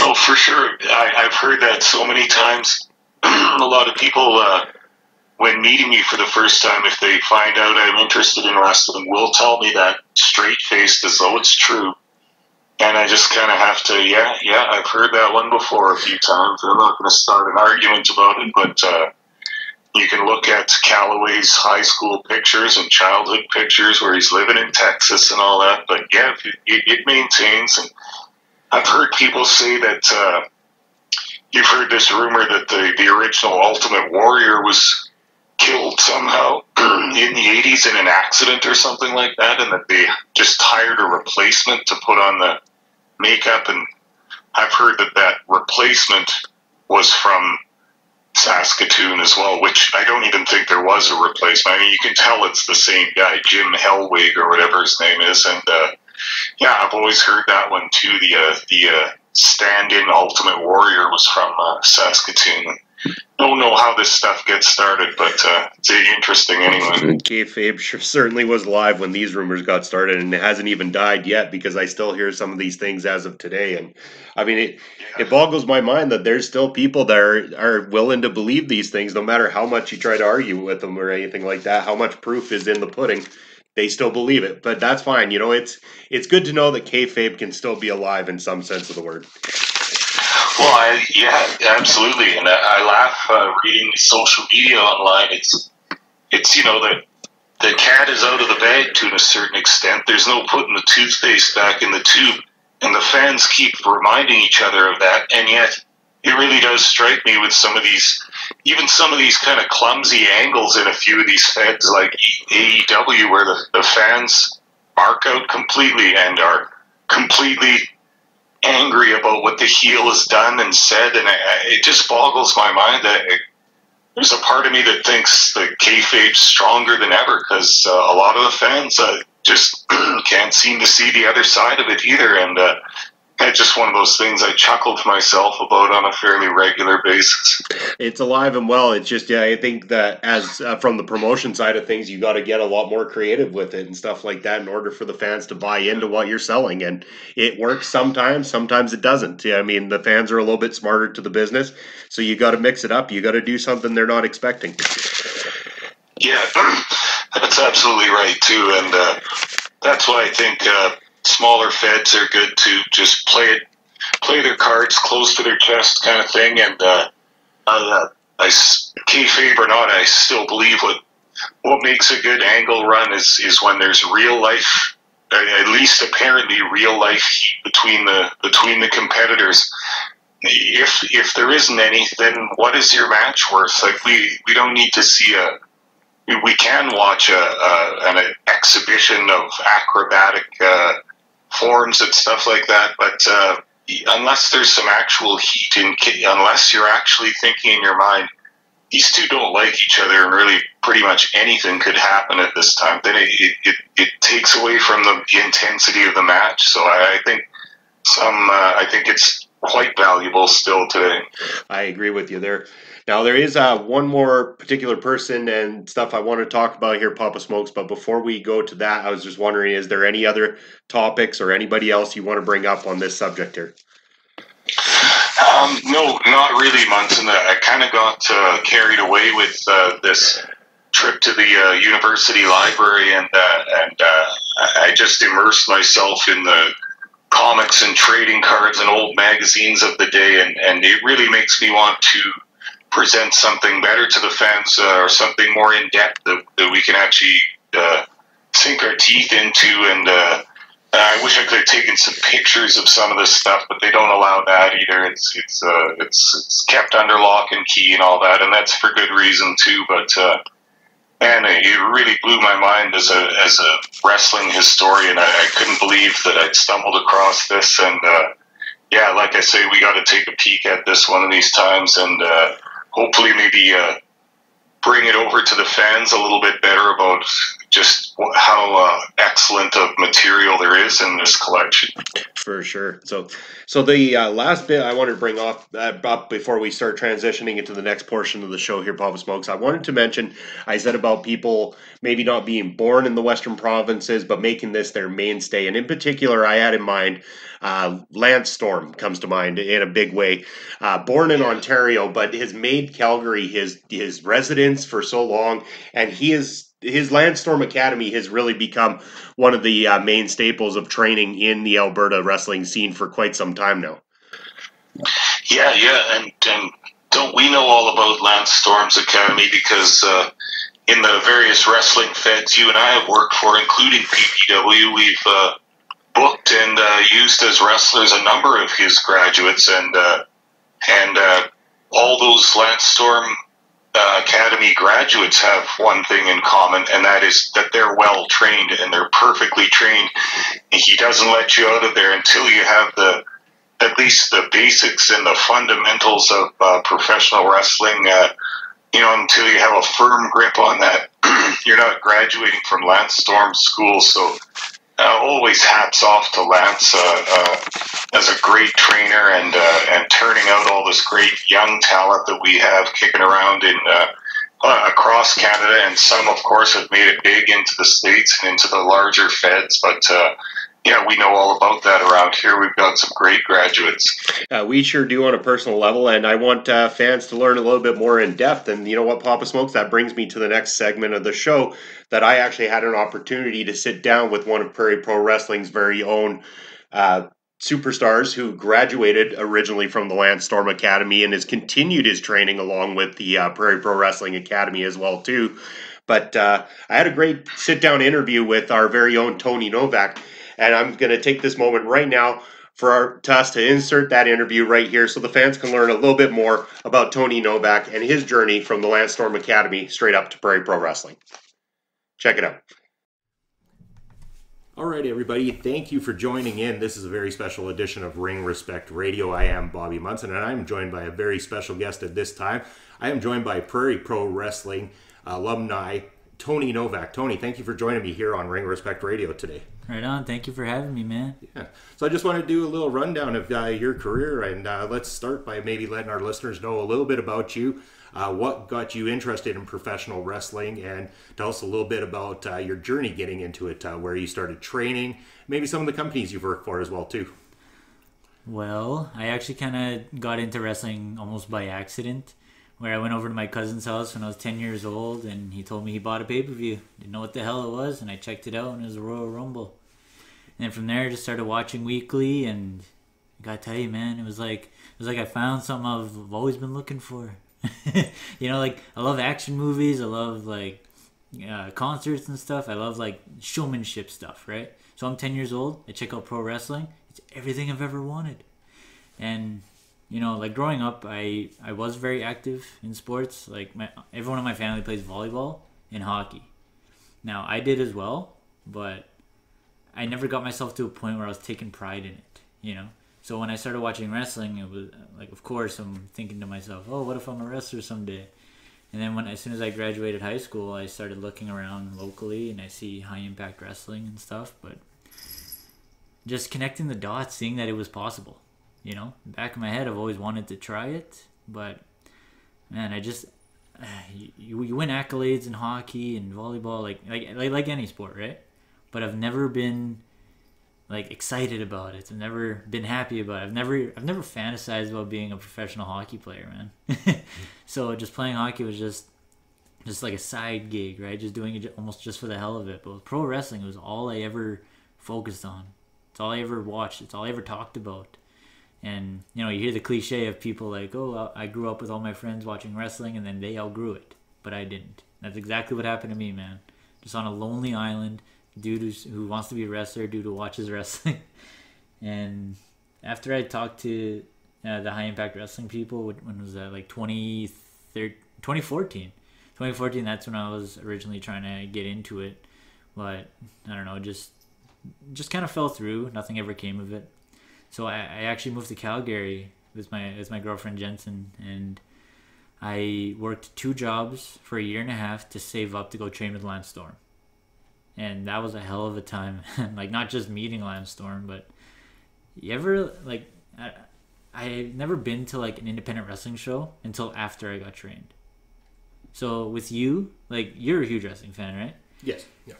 Oh, for sure. I, have heard that so many times. a lot of people, uh, when meeting me for the first time, if they find out I'm interested in wrestling, will tell me that straight faced as though it's true. And I just kind of have to, yeah, yeah, I've heard that one before a few times. I'm not going to start an argument about it, but uh, you can look at Calaway's high school pictures and childhood pictures where he's living in Texas and all that. But yeah, it, it maintains. And I've heard people say that uh, you've heard this rumor that the, the original Ultimate Warrior was killed somehow in the 80s in an accident or something like that, and that they just hired a replacement to put on the makeup. And I've heard that that replacement was from Saskatoon as well, which I don't even think there was a replacement. I mean, you can tell it's the same guy, Jim Hellwig or whatever his name is, and uh, yeah, I've always heard that one too. The uh, the uh, stand-in Ultimate Warrior was from uh, Saskatoon don't know how this stuff gets started, but uh, it's interesting anyway. Kayfabe sure, certainly was live when these rumors got started, and it hasn't even died yet because I still hear some of these things as of today. And I mean, it yeah. it boggles my mind that there's still people that are, are willing to believe these things, no matter how much you try to argue with them or anything like that. How much proof is in the pudding? They still believe it, but that's fine. You know, it's it's good to know that kayfabe can still be alive in some sense of the word. Well, I, yeah, absolutely, and I, I laugh uh, reading social media online. It's it's you know the the cat is out of the bag to a certain extent. There's no putting the toothpaste back in the tube, and the fans keep reminding each other of that. And yet, it really does strike me with some of these, even some of these kind of clumsy angles in a few of these feds, like AEW, where the, the fans mark out completely and are completely angry about what the heel has done and said, and it just boggles my mind that it, there's a part of me that thinks the kayfabe's stronger than ever because uh, a lot of the fans uh, just can't seem to see the other side of it either, and uh, it's just one of those things I chuckle to myself about on a fairly regular basis. It's alive and well. It's just, yeah, I think that as uh, from the promotion side of things, you got to get a lot more creative with it and stuff like that in order for the fans to buy into what you're selling. And it works sometimes, sometimes it doesn't. Yeah, I mean, the fans are a little bit smarter to the business, so you got to mix it up. You got to do something they're not expecting. Yeah, that's absolutely right too, and uh, that's why I think. Uh, smaller feds are good to just play it, play their cards close to their chest, kind of thing. And uh, uh, I, kayfabe or not, I still believe what what makes a good angle run is is when there's real life, at least apparently real life between the between the competitors. If if there isn't any, then what is your match worth? Like we we don't need to see a we can watch a, a an exhibition of acrobatic uh, forums and stuff like that. But uh, unless there's some actual heat in, unless you're actually thinking in your mind, these two don't like each other, and really pretty much anything could happen at this time. Then it it, it takes away from the intensity of the match. So I, I think some uh, I think it's quite valuable still today. I agree with you there. Now there is uh, one more particular person and stuff I want to talk about here, Papa Smokes. But before we go to that, I was just wondering: is there any other topics or anybody else you want to bring up on this subject here? Um, no, not really, Munson. I kind of got uh, carried away with uh, this trip to the uh, university library, and uh, and uh, I just immersed myself in the comics and trading cards and old magazines of the day, and, and it really makes me want to present something better to the fans uh, or something more in depth that, that we can actually uh, sink our teeth into. And uh, I wish I could have taken some pictures of some of this stuff, but they don't allow that either. It's it's uh, it's, it's kept under lock and key and all that, and that's for good reason too. But uh, and it really blew my mind as a as a wrestling historian. I, I couldn't believe that I'd stumbled across this, and uh, yeah, like I say, we got to take a peek at this one of these times, and hopefully maybe uh, bring it over to the fans a little bit better about just how uh, excellent of material there is in this collection. For sure. So, so the uh, last bit I wanted to bring off uh, up before we start transitioning into the next portion of the show here, Papa Smokes. I wanted to mention I said about people maybe not being born in the Western provinces, but making this their mainstay, and in particular, I had in mind. Uh, Lance Storm comes to mind in a big way. Uh, born in Ontario, but has made Calgary his his residence for so long, and he is his Lance Storm Academy has really become one of the uh, main staples of training in the Alberta wrestling scene for quite some time now. Yeah, yeah, and, and don't we know all about Lance Storm's Academy because uh, in the various wrestling feds you and I have worked for, including PPW, we've uh, booked and uh, used as wrestlers a number of his graduates, and uh, and uh, all those Lance Storm uh, Academy graduates have one thing in common, and that is that they're well trained and they're perfectly trained. He doesn't let you out of there until you have the at least the basics and the fundamentals of uh, professional wrestling. Uh, you know, until you have a firm grip on that, you're not graduating from Lance Storm School. So uh, always hats off to Lance uh, uh, as a great trainer and uh, and turning out all this great young talent that we have kicking around in uh, uh, across Canada, and some, of course, have made it big into the states and into the larger feds. But yeah, we know all about that around here. We've got some great graduates. Uh, we sure do on a personal level, and I want uh, fans to learn a little bit more in depth. And you know what, Papa Smokes? That brings me to the next segment of the show that I actually had an opportunity to sit down with one of Prairie Pro Wrestling's very own uh, superstars who graduated originally from the Lance Storm Academy and has continued his training along with the uh, Prairie Pro Wrestling Academy as well too. But uh, I had a great sit down interview with our very own Tony Novak and I'm going to take this moment right now for our, to us to insert that interview right here so the fans can learn a little bit more about Tony Novak and his journey from the Lance Storm Academy straight up to Prairie Pro Wrestling. Check it out. All right, everybody, thank you for joining in. This is a very special edition of Ring Respect Radio. I am Bobby Munson, and I'm joined by a very special guest at this time. I am joined by Prairie Pro Wrestling alumni Tony Novak. Tony, thank you for joining me here on Ring Respect Radio today. Right on. Thank you for having me, man. Yeah. So I just want to do a little rundown of uh, your career, and uh, let's start by maybe letting our listeners know a little bit about you. Uh, what got you interested in professional wrestling, and tell us a little bit about uh, your journey getting into it, uh, where you started training, maybe some of the companies you've worked for as well too. Well, I actually kind of got into wrestling almost by accident where I went over to my cousin's house when I was 10 years old and he told me he bought a pay per view. Didn't know what the hell it was, and I checked it out and it was a Royal Rumble. And from there, I just started watching weekly, and I gotta tell you, man, it was like it was like I found something I've always been looking for. you know, like I love action movies, I love like uh, concerts and stuff. I love like showmanship stuff, right? So I'm 10 years old. I check out pro wrestling. It's everything I've ever wanted, and you know, like growing up, I I was very active in sports. Like my everyone in my family plays volleyball and hockey. Now I did as well, but I never got myself to a point where I was taking pride in it. You know. So when I started watching wrestling, it was like, of course, I'm thinking to myself, oh, what if I'm a wrestler someday? And then when as soon as I graduated high school, I started looking around locally, and I see high impact wrestling and stuff. But just connecting the dots, seeing that it was possible you know, back in my head, I've always wanted to try it, but man, I just you, you win accolades in hockey and volleyball, like, like like like any sport, right? But I've never been like excited about it. I've never been happy about it. I've never I've never fantasized about being a professional hockey player, man. so just playing hockey was just just like a side gig, right? Just doing it almost just for the hell of it. But pro wrestling, was all I ever focused on. It's all I ever watched. It's all I ever talked about. And you know, you hear the cliche of people like, "Oh, I grew up with all my friends watching wrestling, and then they outgrew it, but I didn't." That's exactly what happened to me, man. Just on a lonely island, dude who's, who wants to be a wrestler, dude who watches wrestling. and after I talked to uh, the high impact wrestling people, when was that? Like 2014. 2014. That's when I was originally trying to get into it, but I don't know, just just kind of fell through. Nothing ever came of it. So I, I actually moved to Calgary with my with my girlfriend Jensen, and I worked two jobs for a year and a half to save up to go train with Lance Storm, and that was a hell of a time. like not just meeting Lance Storm, but you ever like I, I've never been to like an independent wrestling show until after I got trained. So with you, like you're a huge wrestling fan, right? Yes. Yeah.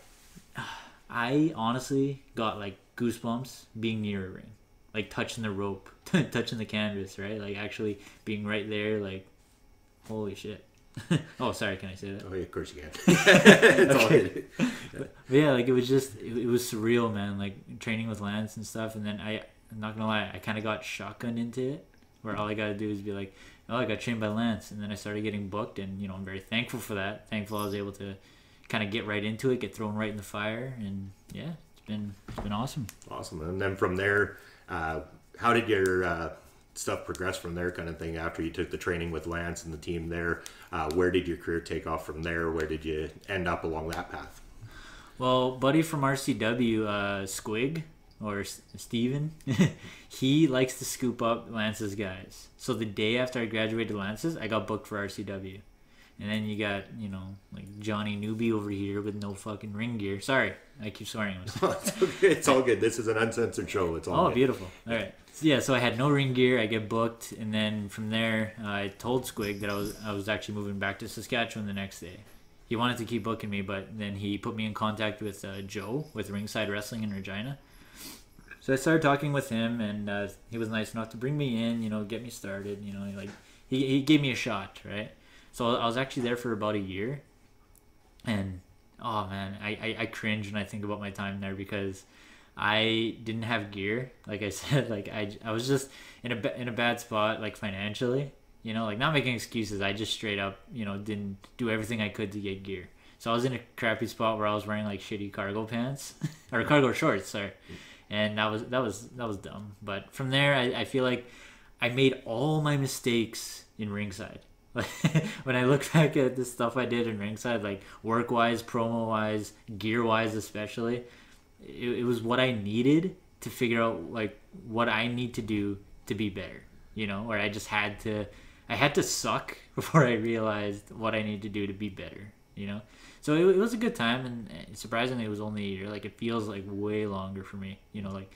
I honestly got like goosebumps being near a ring, like touching the rope, touching the canvas, right? Like actually being right there, like holy shit. oh, sorry, can I say that? Oh, yeah, of course you can. it's all good. But yeah, like it was just it, it was surreal, man. Like training with Lance and stuff, and then I, I'm not gonna lie, I kind of got shotgun into it, where all I gotta do is be like, oh, I got trained by Lance, and then I started getting booked, and you know I'm very thankful for that. Thankful I was able to kind of get right into it, get thrown right in the fire, and yeah, it's been it's been awesome. Awesome. And then from there, uh, how did your uh, stuff progress from there, kind of thing? After you took the training with Lance and the team there, uh, where did your career take off from there? Where did you end up along that path? Well, buddy from RCW, uh, Squig or S- Steven, he likes to scoop up Lance's guys. So the day after I graduated Lance's, I got booked for RCW. And then you got, you know, like Johnny Newbie over here with no fucking ring gear. Sorry, I keep swearing. it's, okay. it's all good. This is an uncensored show. It's all Oh, good. beautiful. All right. So, yeah, so I had no ring gear. I get booked, and then from there, uh, I told Squig that I was I was actually moving back to Saskatchewan the next day. He wanted to keep booking me, but then he put me in contact with uh, Joe with Ringside Wrestling in Regina. So I started talking with him, and uh, he was nice enough to bring me in. You know, get me started. You know, like he he gave me a shot, right? So I was actually there for about a year, and oh man, I, I, I cringe when I think about my time there because I didn't have gear. Like I said, like I, I was just in a in a bad spot, like financially. You know, like not making excuses. I just straight up, you know, didn't do everything I could to get gear. So I was in a crappy spot where I was wearing like shitty cargo pants or cargo shorts, sorry. And that was that was that was dumb. But from there, I, I feel like I made all my mistakes in ringside. When I look back at the stuff I did in ringside, like work wise, promo wise, gear wise, especially, it, it was what I needed to figure out like what I need to do to be better. You know, or I just had to, I had to suck before I realized what I need to do to be better. You know, so it, it was a good time, and surprisingly, it was only a year. Like it feels like way longer for me. You know, like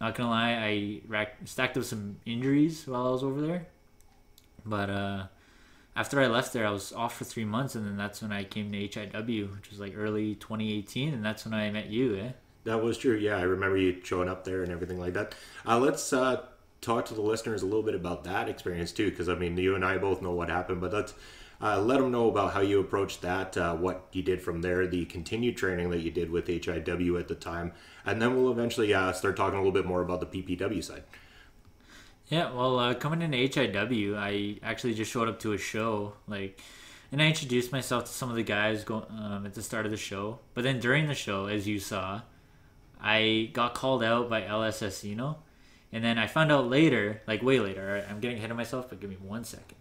not gonna lie, I racked, stacked up some injuries while I was over there, but uh after I left there, I was off for three months, and then that's when I came to HIW, which was like early 2018, and that's when I met you, eh? That was true. Yeah, I remember you showing up there and everything like that. Uh, let's uh, talk to the listeners a little bit about that experience too, because I mean, you and I both know what happened, but let's uh, let them know about how you approached that, uh, what you did from there, the continued training that you did with HIW at the time, and then we'll eventually uh, start talking a little bit more about the PPW side. Yeah, well, uh, coming into HIW, I actually just showed up to a show, like, and I introduced myself to some of the guys go, um, at the start of the show. But then during the show, as you saw, I got called out by El Asesino, and then I found out later, like way later. I'm getting ahead of myself, but give me one second.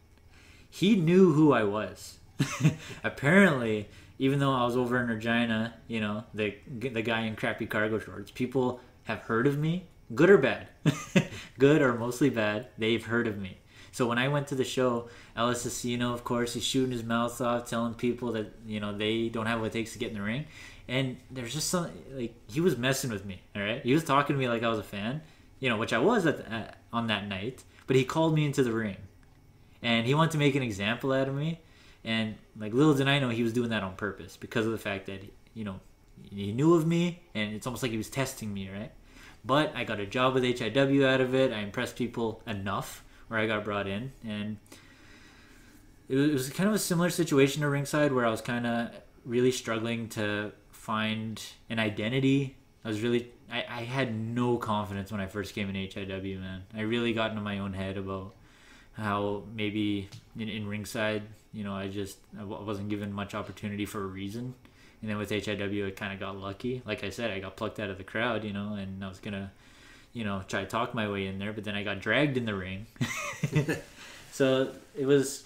He knew who I was. Apparently, even though I was over in Regina, you know, the the guy in crappy cargo shorts, people have heard of me, good or bad, good or mostly bad. They've heard of me. So when I went to the show, El Asesino, of course, he's shooting his mouth off, telling people that you know they don't have what it takes to get in the ring, and there's just some like he was messing with me. All right, he was talking to me like I was a fan, you know, which I was at the, uh, on that night. But he called me into the ring, and he wanted to make an example out of me. And like little did I know he was doing that on purpose because of the fact that you know he knew of me, and it's almost like he was testing me, right? But I got a job with HIW out of it. I impressed people enough where I got brought in, and it was, kind of a similar situation to ringside where I was kind of really struggling to find an identity. I was really I, I had no confidence when I first came in HIW, man. I really got into my own head about how maybe in, in ringside, you know, I just I wasn't given much opportunity for a reason. And then with HIW, I kind of got lucky. Like I said, I got plucked out of the crowd, you know, and I was gonna, you know, try to talk my way in there, but then I got dragged in the ring. so it was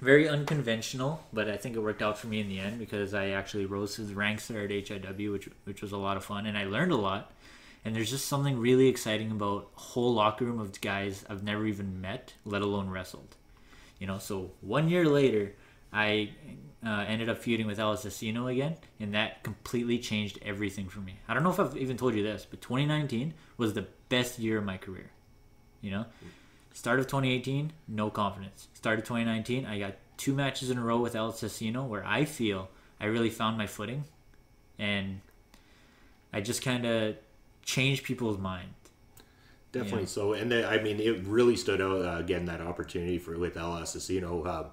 very unconventional, but I think it worked out for me in the end because I actually rose through the ranks there at HIW, which which was a lot of fun, and I learned a lot. And there's just something really exciting about a whole locker room of guys I've never even met, let alone wrestled. You know, so one year later, I uh, ended up feuding with El Assassino again, and that completely changed everything for me. I don't know if I've even told you this, but 2019 was the best year of my career. You know, start of 2018, no confidence. Start of 2019, I got two matches in a row with El Assassino where I feel I really found my footing, and I just kind of changed people's mind. Definitely Yeah. so, and they, I mean, it really stood out uh, again that opportunity for with El Assassino. Uh,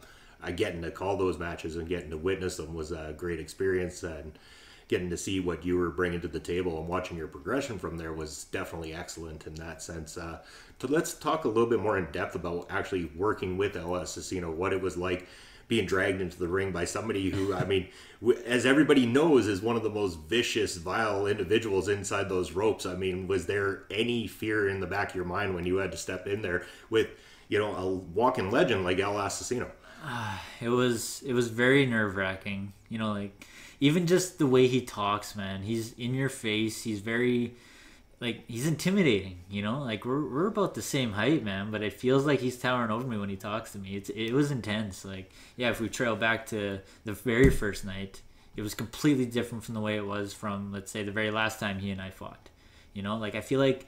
getting to call those matches and getting to witness them was a great experience, and getting to see what you were bringing to the table and watching your progression from there was definitely excellent in that sense. Uh, so let's talk a little bit more in depth about actually working with El Assassino, what it was like being dragged into the ring by somebody who, I mean, as everybody knows, is one of the most vicious, vile individuals inside those ropes. I mean, was there any fear in the back of your mind when you had to step in there with, you know, a walking legend like El Assassino? it was it was very nerve wracking. You know, like even just the way he talks, man. He's in your face. He's very like he's intimidating. You know, like we're we're about the same height, man. But it feels like he's towering over me when he talks to me. It's it was intense. Like yeah, if we trail back to the very first night, it was completely different from the way it was from let's say the very last time he and I fought. You know, like I feel like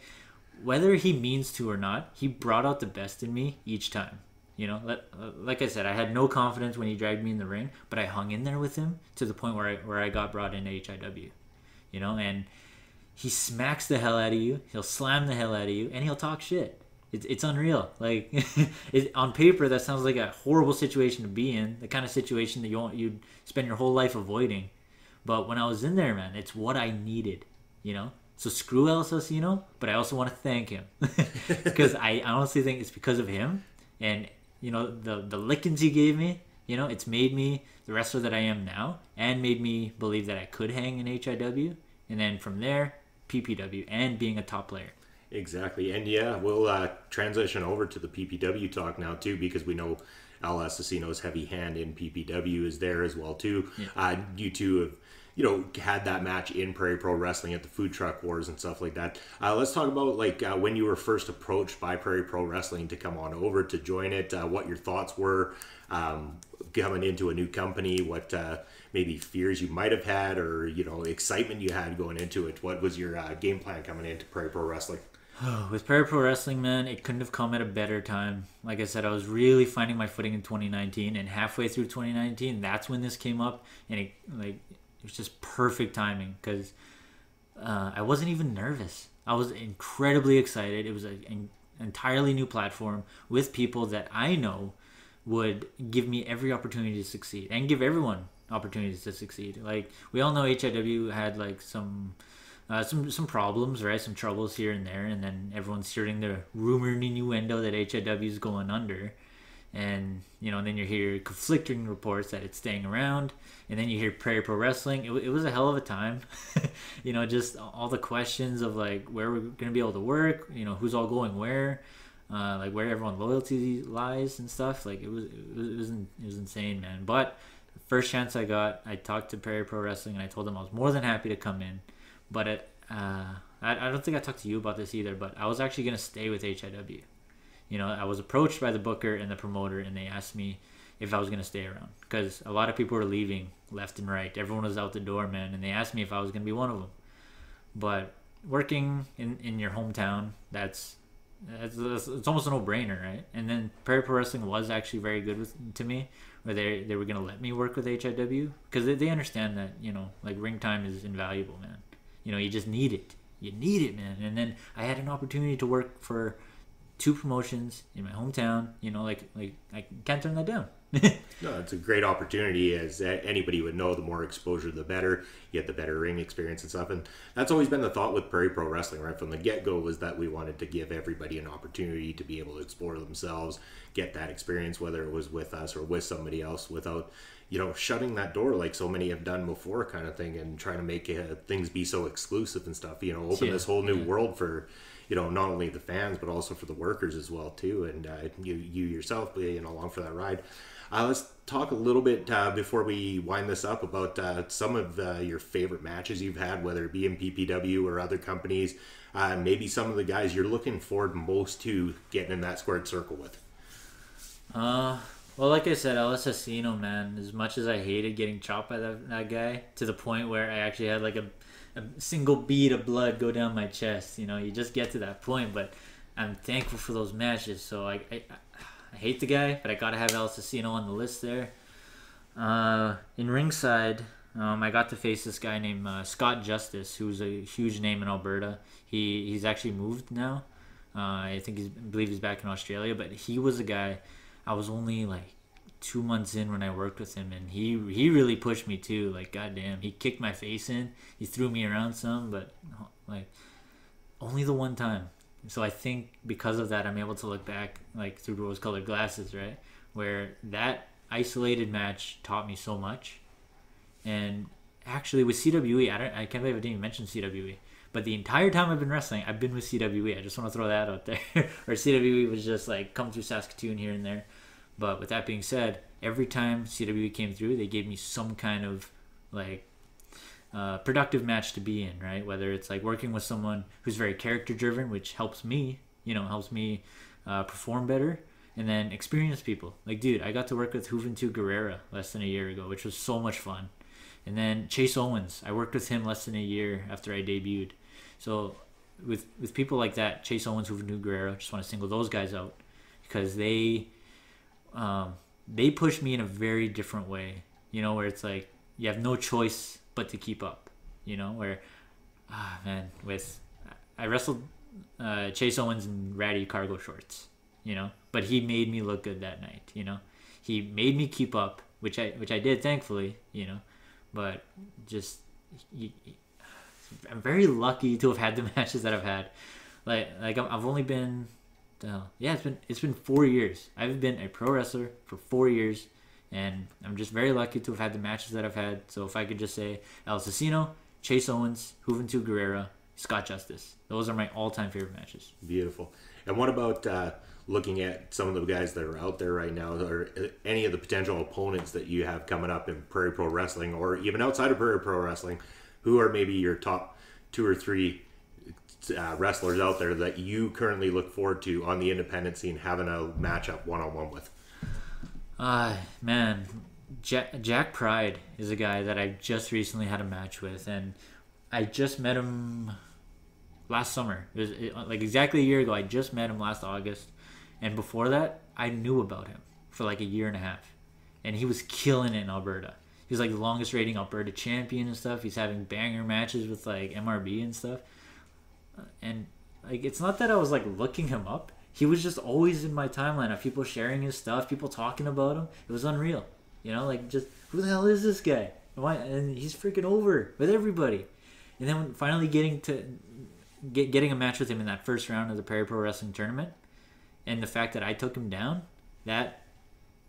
whether he means to or not, he brought out the best in me each time. You know, like, I said, I had no confidence when he dragged me in the ring, but I hung in there with him to the point where I, where I got brought into HIW. You know, and he smacks the hell out of you, he'll slam the hell out of you, and he'll talk shit. It's, it's unreal. Like it, on paper, that sounds like a horrible situation to be in, the kind of situation that you want you'd spend your whole life avoiding. But when I was in there, man, it's what I needed. You know, so screw El Assassino, but I also want to thank him because I honestly think it's because of him and you know the the lickings he gave me. You know, it's made me the wrestler that I am now, and made me believe that I could hang in HIW, and then from there, PPW, and being a top player. Exactly, and yeah, we'll uh, transition over to the PPW talk now too, because we know El Asesino's heavy hand in PPW is there as well too. Uh, you two have, you know, had that match in Prairie Pro Wrestling at the Food Truck Wars and stuff like that. Uh, let's talk about like uh, when you were first approached by Prairie Pro Wrestling to come on over to join it. Uh, what your thoughts were um, coming into a new company. What uh, maybe fears you might have had, or you know, excitement you had going into it. What was your uh, game plan coming into Prairie Pro Wrestling? With Prairie Pro Wrestling, man, it couldn't have come at a better time. Like I said, I was really finding my footing in 2019, and halfway through 2019, that's when this came up, and it like it was just perfect timing because uh, I wasn't even nervous. I was incredibly excited. It was a- an entirely new platform with people that I know would give me every opportunity to succeed and give everyone opportunities to succeed. Like we all know HIW had like some uh, some some problems, right? Some troubles here and there, and then everyone's hearing the rumor and innuendo that HIW is going under, and you know, and then you hear conflicting reports that it's staying around, and then you hear Prairie Pro Wrestling. It, it was a hell of a time, you know, just all the questions of like where we're gonna be able to work, you know, who's all going where. Uh, like where everyone loyalty lies and stuff. Like it was, it was, it was, it was insane, man. But first chance I got, I talked to Prairie Pro Wrestling and I told them I was more than happy to come in. But it, uh, I, I don't think I talked to you about this either. But I was actually gonna stay with HIW. You know, I was approached by the booker and the promoter, and they asked me if I was gonna stay around because a lot of people were leaving left and right. Everyone was out the door, man, and they asked me if I was gonna be one of them. But working in in your hometown, that's it's, it's it's almost a no-brainer, right? And then Prairie Pro Wrestling was actually very good with to me, where they they were gonna let me work with HIW because they, they understand that you know like ring time is invaluable, man. You know you just need it, you need it, man. And then I had an opportunity to work for two promotions in my hometown. You know, like like I can't turn that down. No, it's a great opportunity. As anybody would know, the more exposure, the better. You get the better ring experience and stuff. And that's always been the thought with Prairie Pro Wrestling, right from the get go, was that we wanted to give everybody an opportunity to be able to explore themselves, get that experience, whether it was with us or with somebody else, without you know shutting that door like so many have done before, kind of thing, and trying to make uh, things be so exclusive and stuff. You know, open Yeah, this whole new yeah. world for you know not only the fans but also for the workers as well too, and uh, you you yourself being along for that ride. Uh, let's talk a little bit uh, before we wind this up about uh, some of uh, your favorite matches you've had, whether it be in PPW or other companies. Uh, maybe some of the guys you're looking forward most to getting in that squared circle with. Uh, well, like I said, El Asesino, man. As much as I hated getting chopped by that, that guy, to the point where I actually had like a, a single bead of blood go down my chest. You know, you just get to that point. But I'm thankful for those matches. So I, I, I hate the guy, but I gotta have El Asesino on the list there. Uh, in ringside, um, I got to face this guy named uh, Scott Justice, who's a huge name in Alberta. He he's actually moved now. Uh, I think he's I believe he's back in Australia, but he was a guy. I was only like two months in when I worked with him, and he he really pushed me too. Like goddamn, he kicked my face in. He threw me around some, but like only the one time. So I think because of that, I'm able to look back like through rose-colored glasses, right? Where that isolated match taught me so much, and actually with CWE, I don't, I can't believe I didn't even mention CWE. But the entire time I've been wrestling, I've been with CWE. I just want to throw that out there. or CWE was just like come through Saskatoon here and there. But with that being said, every time CWE came through, they gave me some kind of like uh, productive match to be in, right? Whether it's like working with someone who's very character driven, which helps me, you know, helps me uh, perform better, and then experienced people. Like, dude, I got to work with Juventud Guerrera less than a year ago, which was so much fun. And then Chase Owens, I worked with him less than a year after I debuted. So with with people like that, Chase Owens, Juventud Guerrera, just want to single those guys out because they um, they push me in a very different way. You know, where it's like you have no choice but to keep up. You know, where ah man, with I wrestled uh, Chase Owens in ratty cargo shorts. You know, but he made me look good that night. You know, he made me keep up, which I which I did thankfully. You know, but just you, I'm very lucky to have had the matches that I've had. Like like I've only been uh, yeah, it's been it's been four years. I've been a pro wrestler for four years, and I'm just very lucky to have had the matches that I've had. So if I could just say El Asesino, Chase Owens, Juventud Guerrera, Scott Justice, those are my all-time favorite matches. Beautiful. And what about uh, looking at some of the guys that are out there right now, or any of the potential opponents that you have coming up in Prairie Pro Wrestling, or even outside of Prairie Pro Wrestling? Who are maybe your top two or three uh, wrestlers out there that you currently look forward to on the independent scene having a matchup one on one with? Uh, man, Jack, Jack Pride is a guy that I just recently had a match with, and I just met him last summer. It was it, like exactly a year ago. I just met him last August, and before that, I knew about him for like a year and a half, and he was killing it in Alberta. He's like the longest rating Alberta champion and stuff. He's having banger matches with like MRB and stuff Uh, and like it's not that I was like looking him up. He was just always in my timeline of people sharing his stuff, people talking about him. It was unreal. You know, like just who the hell is this guy? Why? And he's freaking over with everybody. And then finally getting to get getting a match with him in that first round of the Prairie Pro Wrestling tournament, and the fact that I took him down, that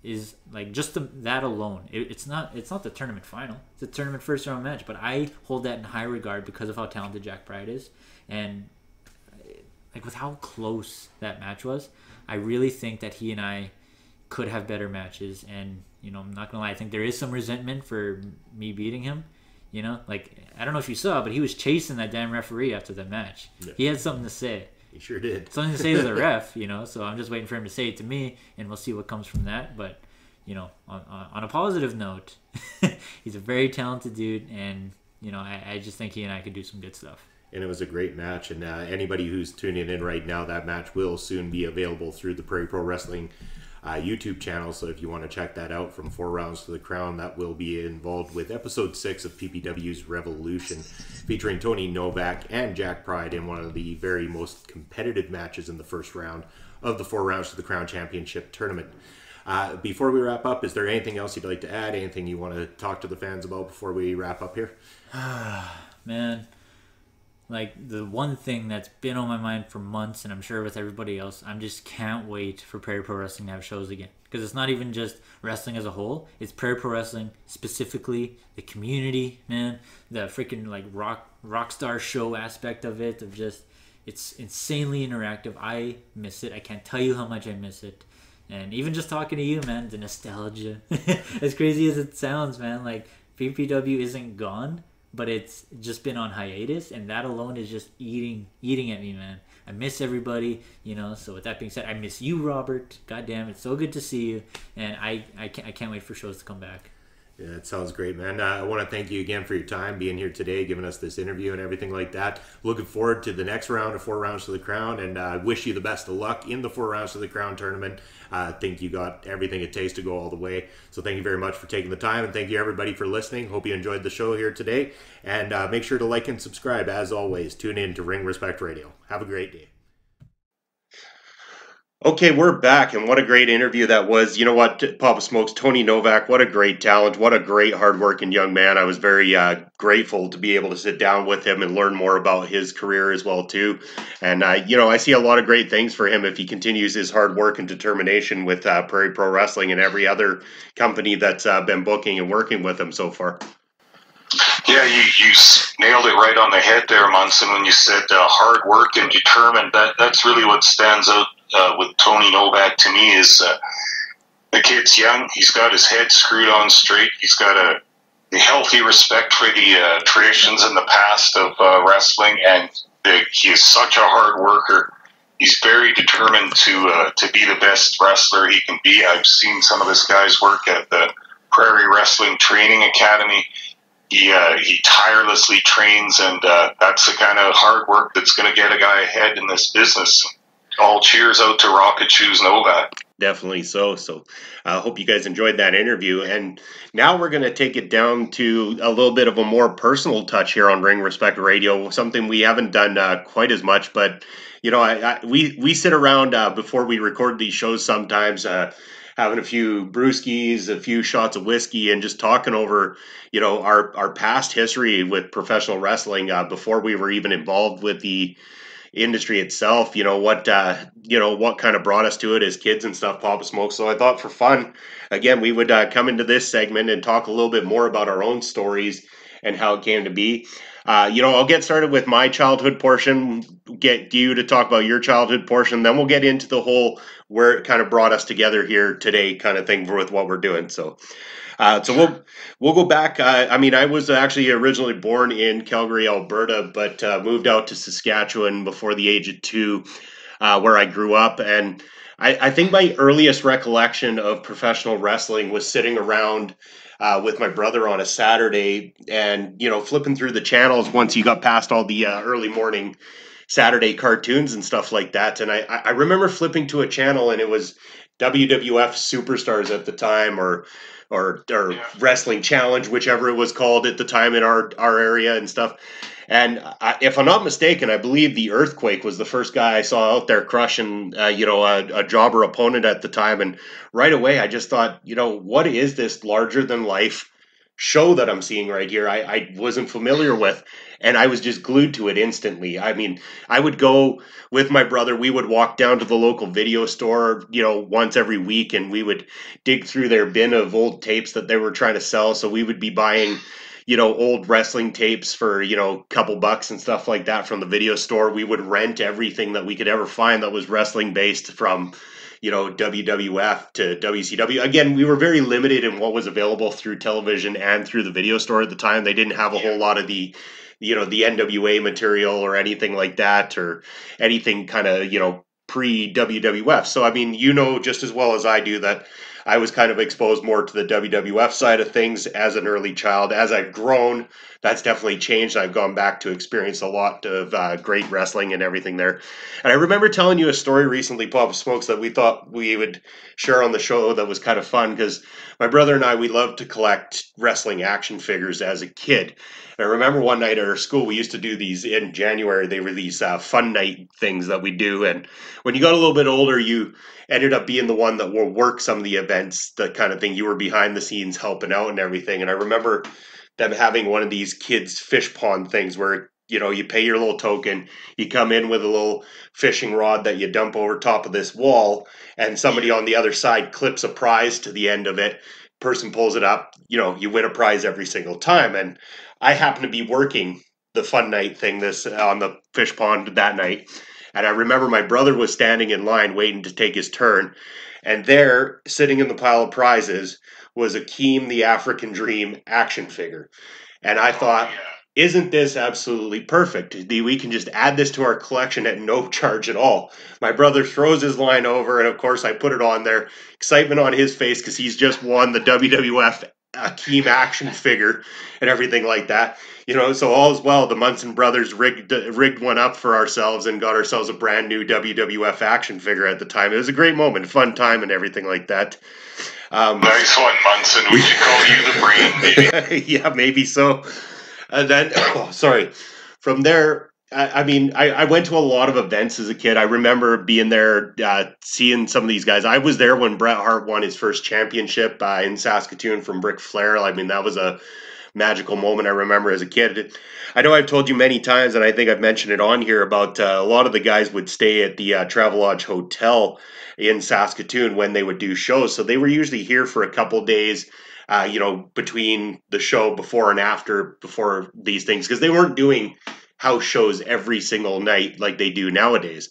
is like just the, that alone. It, it's not it's not the tournament final. It's a tournament first round match, but I hold that in high regard because of how talented Jack Pride is and like with how close that match was, I really think that he and I could have better matches. And you know, I'm not gonna lie, I think there is some resentment for me beating him. You know, like I don't know if you saw, but he was chasing that damn referee after the match. Yeah. He had something to say. He sure did. Something to say to the ref, you know. So I'm just waiting for him to say it to me, and we'll see what comes from that. But you know, on, on a positive note, he's a very talented dude, and you know, I, I just think he and I could do some good stuff and it was a great match. And uh, anybody who's tuning in right now, that match will soon be available through the Prairie Pro Wrestling uh, YouTube channel. So if you want to check that out from four rounds to the crown, that will be involved with episode six of PPW's Revolution, featuring Tony Novak and Jack Pride in one of the very most competitive matches in the first round of the four rounds to the crown championship tournament. Uh, before we wrap up, is there anything else you'd like to add? Anything you want to talk to the fans about before we wrap up here? Man, like the one thing that's been on my mind for months and i'm sure with everybody else i'm just can't wait for prairie pro wrestling to have shows again because it's not even just wrestling as a whole it's prairie pro wrestling specifically the community man the freaking like rock rock star show aspect of it of just it's insanely interactive. I miss it. I can't tell you how much I miss it. And even just talking to you, man, the nostalgia. as crazy as it sounds, man, like PPW isn't gone, but it's just been on hiatus, and that alone is just eating eating at me, man. I miss everybody, you know. So with that being said, I miss you, Robert. God damn, it's so good to see you, and I I can't I can't wait for shows to come back. Yeah, it sounds great, man. Uh, I want to thank you again for your time, being here today, giving us this interview and everything like that. Looking forward to the next round of four rounds to the crown, and uh, wish you the best of luck in the four rounds to the crown tournament. I uh, think you got everything it takes to go all the way. So thank you very much for taking the time, and thank you everybody for listening. Hope you enjoyed the show here today, and uh, make sure to like and subscribe. As always, tune in to Ring Respect Radio. Have a great day. Okay, we're back, and what a great interview that was. You know what, Papa Smokes, Tony Novak, what a great talent, what a great, hardworking young man. I was very uh, grateful to be able to sit down with him and learn more about his career as well too. And uh, you know, I see a lot of great things for him if he continues his hard work and determination with uh, Prairie Pro Wrestling and every other company that's uh, been booking and working with him so far. Yeah, you, you nailed it right on the head there, Munson, when you said uh, hard work and determined. That that's really what stands out uh, with Tony Novak to me is uh, the kid's young. He's got his head screwed on straight. He's got a, a healthy respect for the uh, traditions in the past of uh, wrestling, and the, he is such a hard worker. He's very determined to uh, to be the best wrestler he can be. I've seen some of this guy's work at the Prairie Wrestling Training Academy. He, uh, he tirelessly trains, and uh, that's the kind of hard work that's going to get a guy ahead in this business all cheers out to Rocket Shoes Novak. Definitely so. So I uh, hope you guys enjoyed that interview. And now we're going to take it down to a little bit of a more personal touch here on Ring Respect Radio, something we haven't done uh, quite as much. But, you know, I, I, we, we sit around uh, before we record these shows sometimes. Uh, having a few brewskis, a few shots of whiskey, and just talking over, you know, our our past history with professional wrestling uh, before we were even involved with the industry itself, you know, what, uh, you know, what kind of brought us to it as kids and stuff, Papa Smoke. So I thought for fun, again, we would uh, come into this segment and talk a little bit more about our own stories and how it came to be. Uh, you know, I'll get started with my childhood portion, get you to talk about your childhood portion, then we'll get into the whole where it kind of brought us together here today kind of thing with what we're doing. So, uh, so we'll we'll go back. Uh, I mean, I was actually originally born in Calgary, Alberta, but uh, moved out to Saskatchewan before the age of two, uh, where I grew up. And I, I, think my earliest recollection of professional wrestling was sitting around uh, with my brother on a Saturday, and you know, flipping through the channels once you got past all the uh, early morning. Saturday cartoons and stuff like that. And I, I remember flipping to a channel and it was WWF superstars at the time or or or yeah. wrestling challenge, whichever it was called at the time in our our area and stuff. And I, if I'm not mistaken, I believe the Earthquake was the first guy I saw out there crushing, uh, you know, a, a jobber opponent at the time. And right away, I just thought, you know, what is this larger than life show that I'm seeing right here? I, I wasn't familiar with and I was just glued to it instantly. I mean, I would go with my brother. We would walk down to the local video store, you know, once every week, and we would dig through their bin of old tapes that they were trying to sell. So we would be buying you know old wrestling tapes for you know a couple bucks and stuff like that from the video store we would rent everything that we could ever find that was wrestling based from you know WWF to WCW. Again, we were very limited in what was available through television and through the video store at the time. They didn't have a whole lot of the you know the NWA material or anything like that or anything kind of you know pre WWF. So I mean, you know just as well as I do that I was kind of exposed more to the WWF side of things as an early child. As I've grown, that's definitely changed. I've gone back to experience a lot of uh, great wrestling and everything there. And I remember telling you a story recently, Papa Smokes, that we thought we would share on the show that was kind of fun because my brother and I, we loved to collect wrestling action figures as a kid. I remember one night at our school, we used to do these in January. They were these uh, fun night things that we do. And when you got a little bit older, you ended up being the one that will work some of the events, the kind of thing. You were behind the scenes helping out and everything. And I remember them having one of these kids fish pond things where you know you pay your little token you come in with a little fishing rod that you dump over top of this wall and somebody on the other side clips a prize to the end of it person pulls it up you know you win a prize every single time and i happen to be working the fun night thing this on the fish pond that night, and I remember my brother was standing in line waiting to take his turn, and there, sitting in the pile of prizes, was Akeem the African Dream action figure, and I thought. Isn't this absolutely perfect? We can just add this to our collection at no charge at all. My brother throws his line over, and of course, I put it on there. Excitement on his face because he's just won the WWF Akeem action figure and everything like that. You know, so all's well. The Munson brothers rigged rigged one up for ourselves and got ourselves a brand new WWF action figure at the time. It was a great moment, fun time, and everything like that. Um, Nice one, Munson. We should call you the brain, maybe. yeah, maybe so. And then, oh, sorry. From there, I, mean, I, I went to a lot of events as a kid. I remember being there, uh, seeing some of these guys. I was there when Bret Hart won his first championship uh, in Saskatoon from Ric Flair. I mean, that was a magical moment I remember as a kid. I know I've told you many times, and I think I've mentioned it on here about uh, a lot of the guys would stay at the uh, Travelodge Hotel in Saskatoon when they would do shows. So they were usually here for a couple days uh, you know, between the show before and after before these things because they weren't doing house shows every single night like they do nowadays.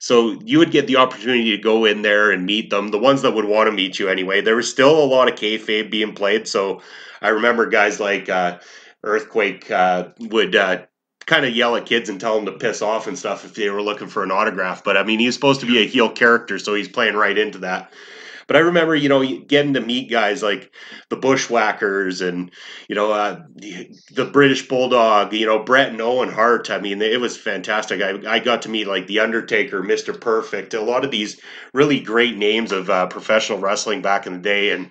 So you would get the opportunity to go in there and meet them, the ones that would want to meet you anyway. There was still a lot of kayfabe being played, so I remember guys like uh, Earthquake uh, would uh, kind of yell at kids and tell them to piss off and stuff if they were looking for an autograph. But I mean, he's supposed to be a heel character, so he's playing right into that. But I remember, you know, getting to meet guys like the Bushwhackers and, you know, uh, the, British Bulldog, you know, Bret and Owen Hart. I mean, it was fantastic. I, I got to meet like The Undertaker, Mr. Perfect, a lot of these really great names of uh, professional wrestling back in the day. And,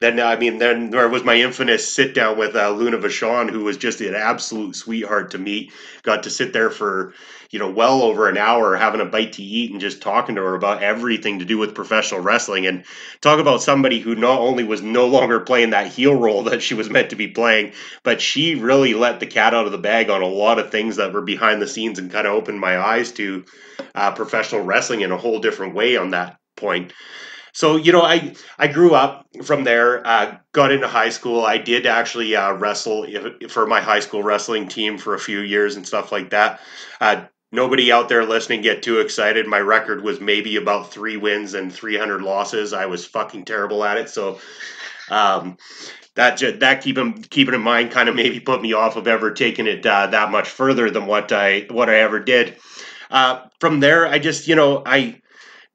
then I mean, then there was my infamous sit down with uh, Luna Vachon, who was just an absolute sweetheart to meet. Got to sit there for you know well over an hour, having a bite to eat, and just talking to her about everything to do with professional wrestling. And talk about somebody who not only was no longer playing that heel role that she was meant to be playing, but she really let the cat out of the bag on a lot of things that were behind the scenes and kind of opened my eyes to uh, professional wrestling in a whole different way on that point so you know i i grew up from there uh, got into high school i did actually uh, wrestle for my high school wrestling team for a few years and stuff like that uh, nobody out there listening get too excited. My record was maybe about three wins and 300 losses. I was fucking terrible at it. So um, that that keeping keeping in mind kind of maybe put me off of ever taking it uh, that much further than what i what i ever did. Uh, from there i just you know i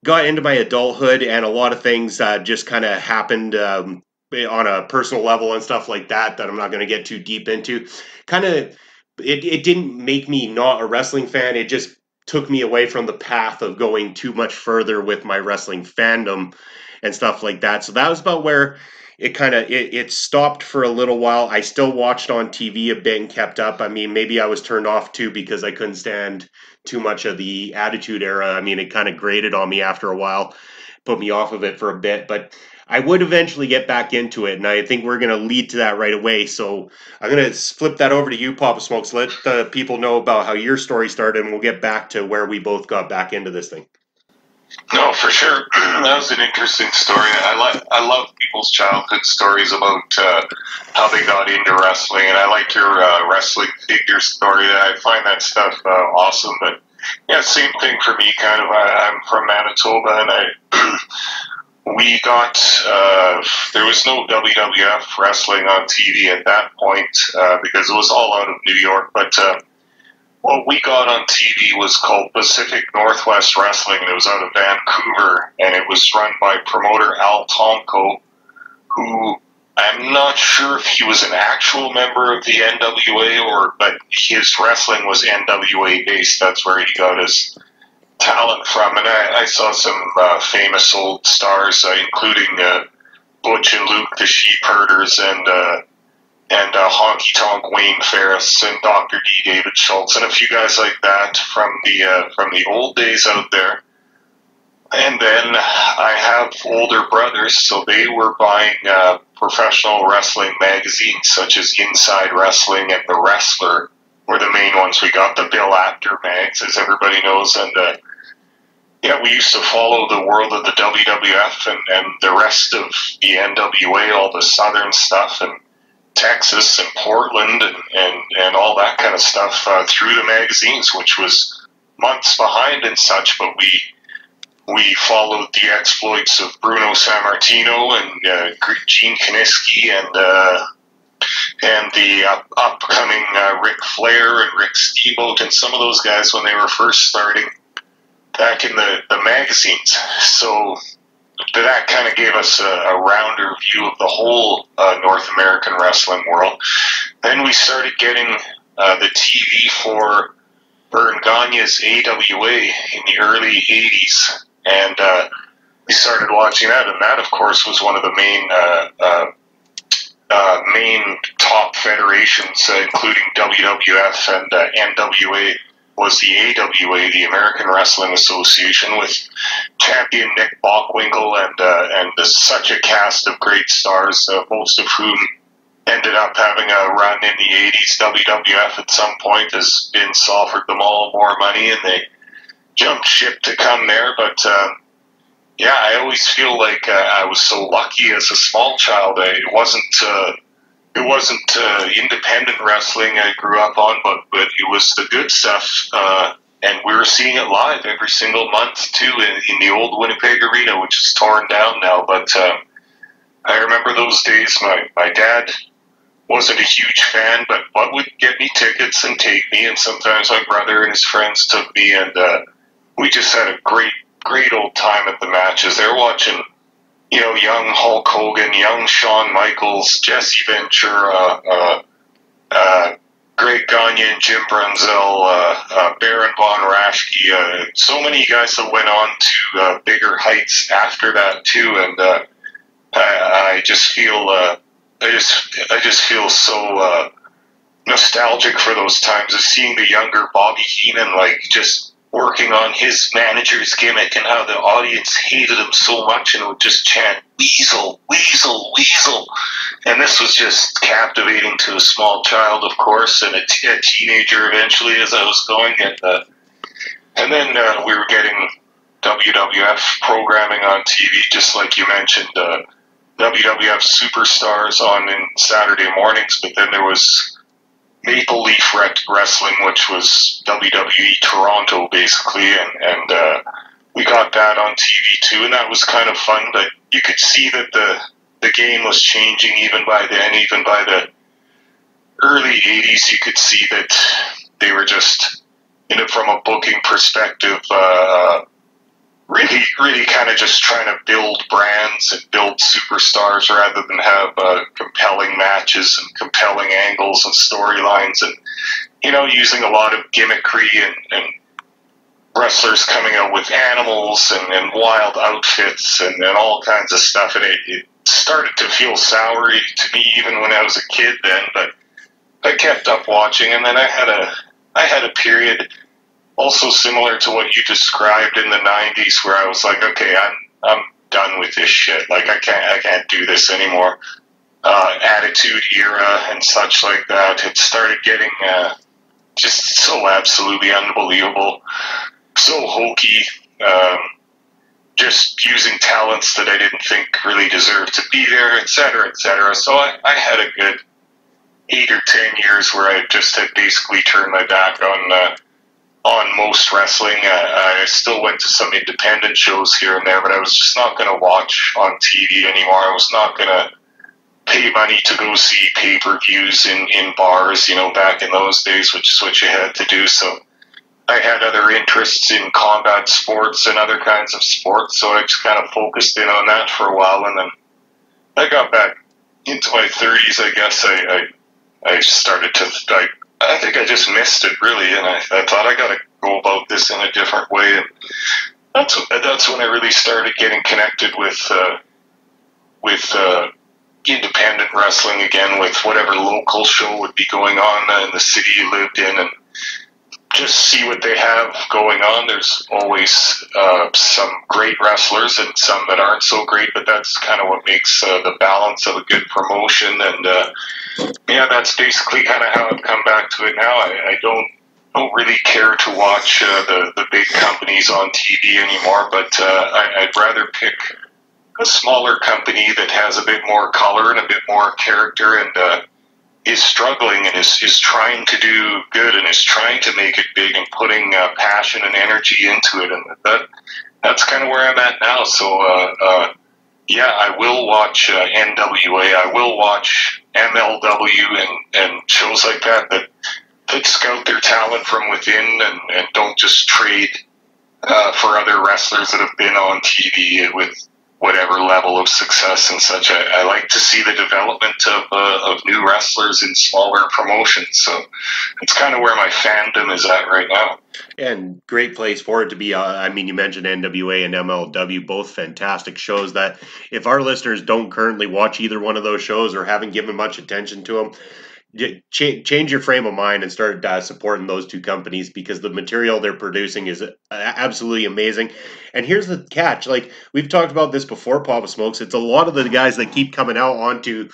got into my adulthood and a lot of things uh, just kind of happened um, on a personal level and stuff like that that I'm not going to get too deep into. Kind of, it, it didn't make me not a wrestling fan. It just took me away from the path of going too much further with my wrestling fandom and stuff like that. So that was about where it kind of it, it stopped for a little while. I still watched on TV a bit and kept up. I mean, maybe I was turned off too because I couldn't stand too much of the attitude era. I mean, it kind of grated on me after a while, put me off of it for a bit, but I would eventually get back into it, and I think we're going to lead to that right away. So I'm going to flip that over to you, Papa Smokes. Let the people know about how your story started, and we'll get back to where we both got back into this thing. No, for sure. that was an interesting story. I like I love people's childhood stories about uh, how they got into wrestling, and I like your uh, wrestling figure story. I find that stuff uh, awesome. But yeah, same thing for me. Kind of. I, I'm from Manitoba, and I we got uh, there was no WWF wrestling on TV at that point uh, because it was all out of New York, but. Uh, what we got on TV was called Pacific Northwest Wrestling. It was out of Vancouver, and it was run by promoter Al Tomko, who I'm not sure if he was an actual member of the NWA or, but his wrestling was NWA based. That's where he got his talent from. And I, I saw some uh, famous old stars, uh, including uh, Butch and Luke, the Sheep Herders, and uh, and uh, Honky Tonk Wayne Farris and Dr. D. David Schultz and a few guys like that from the uh, from the old days out there. And then I have older brothers, so they were buying uh, professional wrestling magazines such as Inside Wrestling and The Wrestler were the main ones. We got the Bill Apter mags, as everybody knows, and uh, yeah, we used to follow the world of the WWF and, and the rest of the NWA, all the Southern stuff, and Texas and Portland and, and, and all that kind of stuff uh, through the magazines, which was months behind and such. But we we followed the exploits of Bruno Sammartino and uh, Gene Kiniski and uh, and the up, upcoming uh, Ric Flair and Rick Steamboat and some of those guys when they were first starting back in the, the magazines. So that kind of gave us a, a, rounder view of the whole uh, North American wrestling world. Then we started getting uh, the TV for Verne Gagne's AWA in the early 80s. And uh, we started watching that, and that, of course, was one of the main uh, uh, uh, main top federations, including WWF and NWA was the AWA, the American Wrestling Association, with champion Nick Bockwinkel and uh, and such a cast of great stars, uh, most of whom ended up having a run in the 80s. WWF at some point has been offered them all more money, and they jumped ship to come there. But uh, yeah, I always feel like uh, I was so lucky as a small child. I, it wasn't uh, it wasn't uh, independent wrestling I grew up on, but but it was the good stuff, uh, and we were seeing it live every single month too in, in the old Winnipeg Arena, which is torn down now. But uh, I remember those days. My my dad wasn't a huge fan, but what would get me tickets and take me, and sometimes my brother and his friends took me, and uh, we just had a great great old time at the matches. They're watching you know, young Hulk Hogan, young Shawn Michaels, Jesse Ventura, uh, uh, Greg Gagne and Jim Brunzell, uh, uh, Baron Von Raschke, uh, so many guys that went on to uh, bigger heights after that too, and uh, I, I just feel, uh, I just, I just feel so uh, nostalgic for those times of seeing the younger Bobby Heenan, like just working on his manager's gimmick and how the audience hated him so much and would just chant weasel weasel weasel. And this was just captivating to a small child of course and a, t- a teenager eventually as i was going. And uh, and then uh, we were getting wwf programming on tv just like you mentioned uh, wwf superstars on in saturday mornings but then there was Maple Leaf Wrestling, which was WWE Toronto basically, and and uh, we got that on TV too, and that was kind of fun. But you could see that the the game was changing even by then, even by the early '80s. You could see that they were just, you know, from a booking perspective, uh, really, really kind of just trying to build brands and build superstars rather than have uh, compelling matches and compelling angles and storylines and, you know, using a lot of gimmickry and, and wrestlers coming out with animals and, and wild outfits and, and all kinds of stuff. And it, it started to feel soury to me even when I was a kid then, but I kept up watching and then I had a, I had a period also similar to what you described in the 90s where I was like, okay, I'm, I'm done with this shit. Like I can't, I can't do this anymore. Uh, attitude era and such like that. It started getting, uh, just so absolutely unbelievable. So hokey. Um, just using talents that I didn't think really deserved to be there, et cetera, et cetera. So I, I had a good eight or ten years where I just had basically turned my back on uh, on most wrestling. I, I still went to some independent shows here and there, but I was just not going to watch on TV anymore. I was not going to pay money to go see pay per views in, in bars, you know, back in those days, which is what you had to do. So I had other interests in combat sports and other kinds of sports, so I just kind of focused in on that for a while, and then I got back into my 30s, I guess. I, I, I started to, I I think I just missed it really, and I, I thought I got to go about this in a different way, and that's that's when I really started getting connected with uh, with uh, independent wrestling again, with whatever local show would be going on in the city you lived in, and just see what they have going on. There's always uh, some great wrestlers and some that aren't so great, but that's kind of what makes uh, the balance of a good promotion. And uh, yeah, that's basically kind of how I've come back to it now. I, I don't don't really care to watch uh, the the big companies on TV anymore, but uh, I, I'd rather pick a smaller company that has a bit more color and a bit more character and uh, is struggling and is, is trying to do good and is trying to make it big and putting uh, passion and energy into it. And that that's kind of where I'm at now. So, uh, uh, yeah, I will watch uh, NWA. I will watch MLW and, and shows like that that, that scout their talent from within and, and don't just trade uh, for other wrestlers that have been on TV with whatever level of success and such. I, I like to see the development of, uh, of new wrestlers in smaller promotions. So it's kind of where my fandom is at right now. And great place for it to be. Uh, I mean, you mentioned NWA and MLW, both fantastic shows that if our listeners don't currently watch either one of those shows or haven't given much attention to them, Ch- change your frame of mind and start uh, supporting those two companies because the material they're producing is uh, absolutely amazing. And here's the catch: like we've talked about this before, Papa Smokes. It's a lot of the guys that keep coming out onto,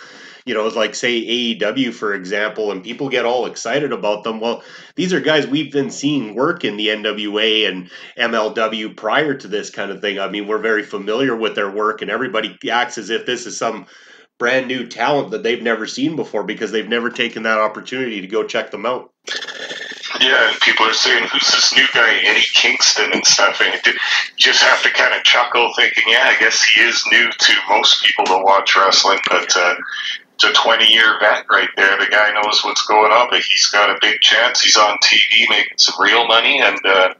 you know, like say AEW for example, and people get all excited about them. Well, these are guys we've been seeing work in the NWA and MLW prior to this kind of thing. I mean, we're very familiar with their work, and everybody acts as if this is some brand new talent that they've never seen before because they've never taken that opportunity to go check them out. Yeah, and people are saying, "Who's this new guy, Eddie Kingston and stuff?" And you just have to kind of chuckle, thinking, "Yeah, I guess he is new to most people that watch wrestling." But uh, it's a 20-year vet right there. The guy knows what's going on, but he's got a big chance. He's on TV making some real money, and uh,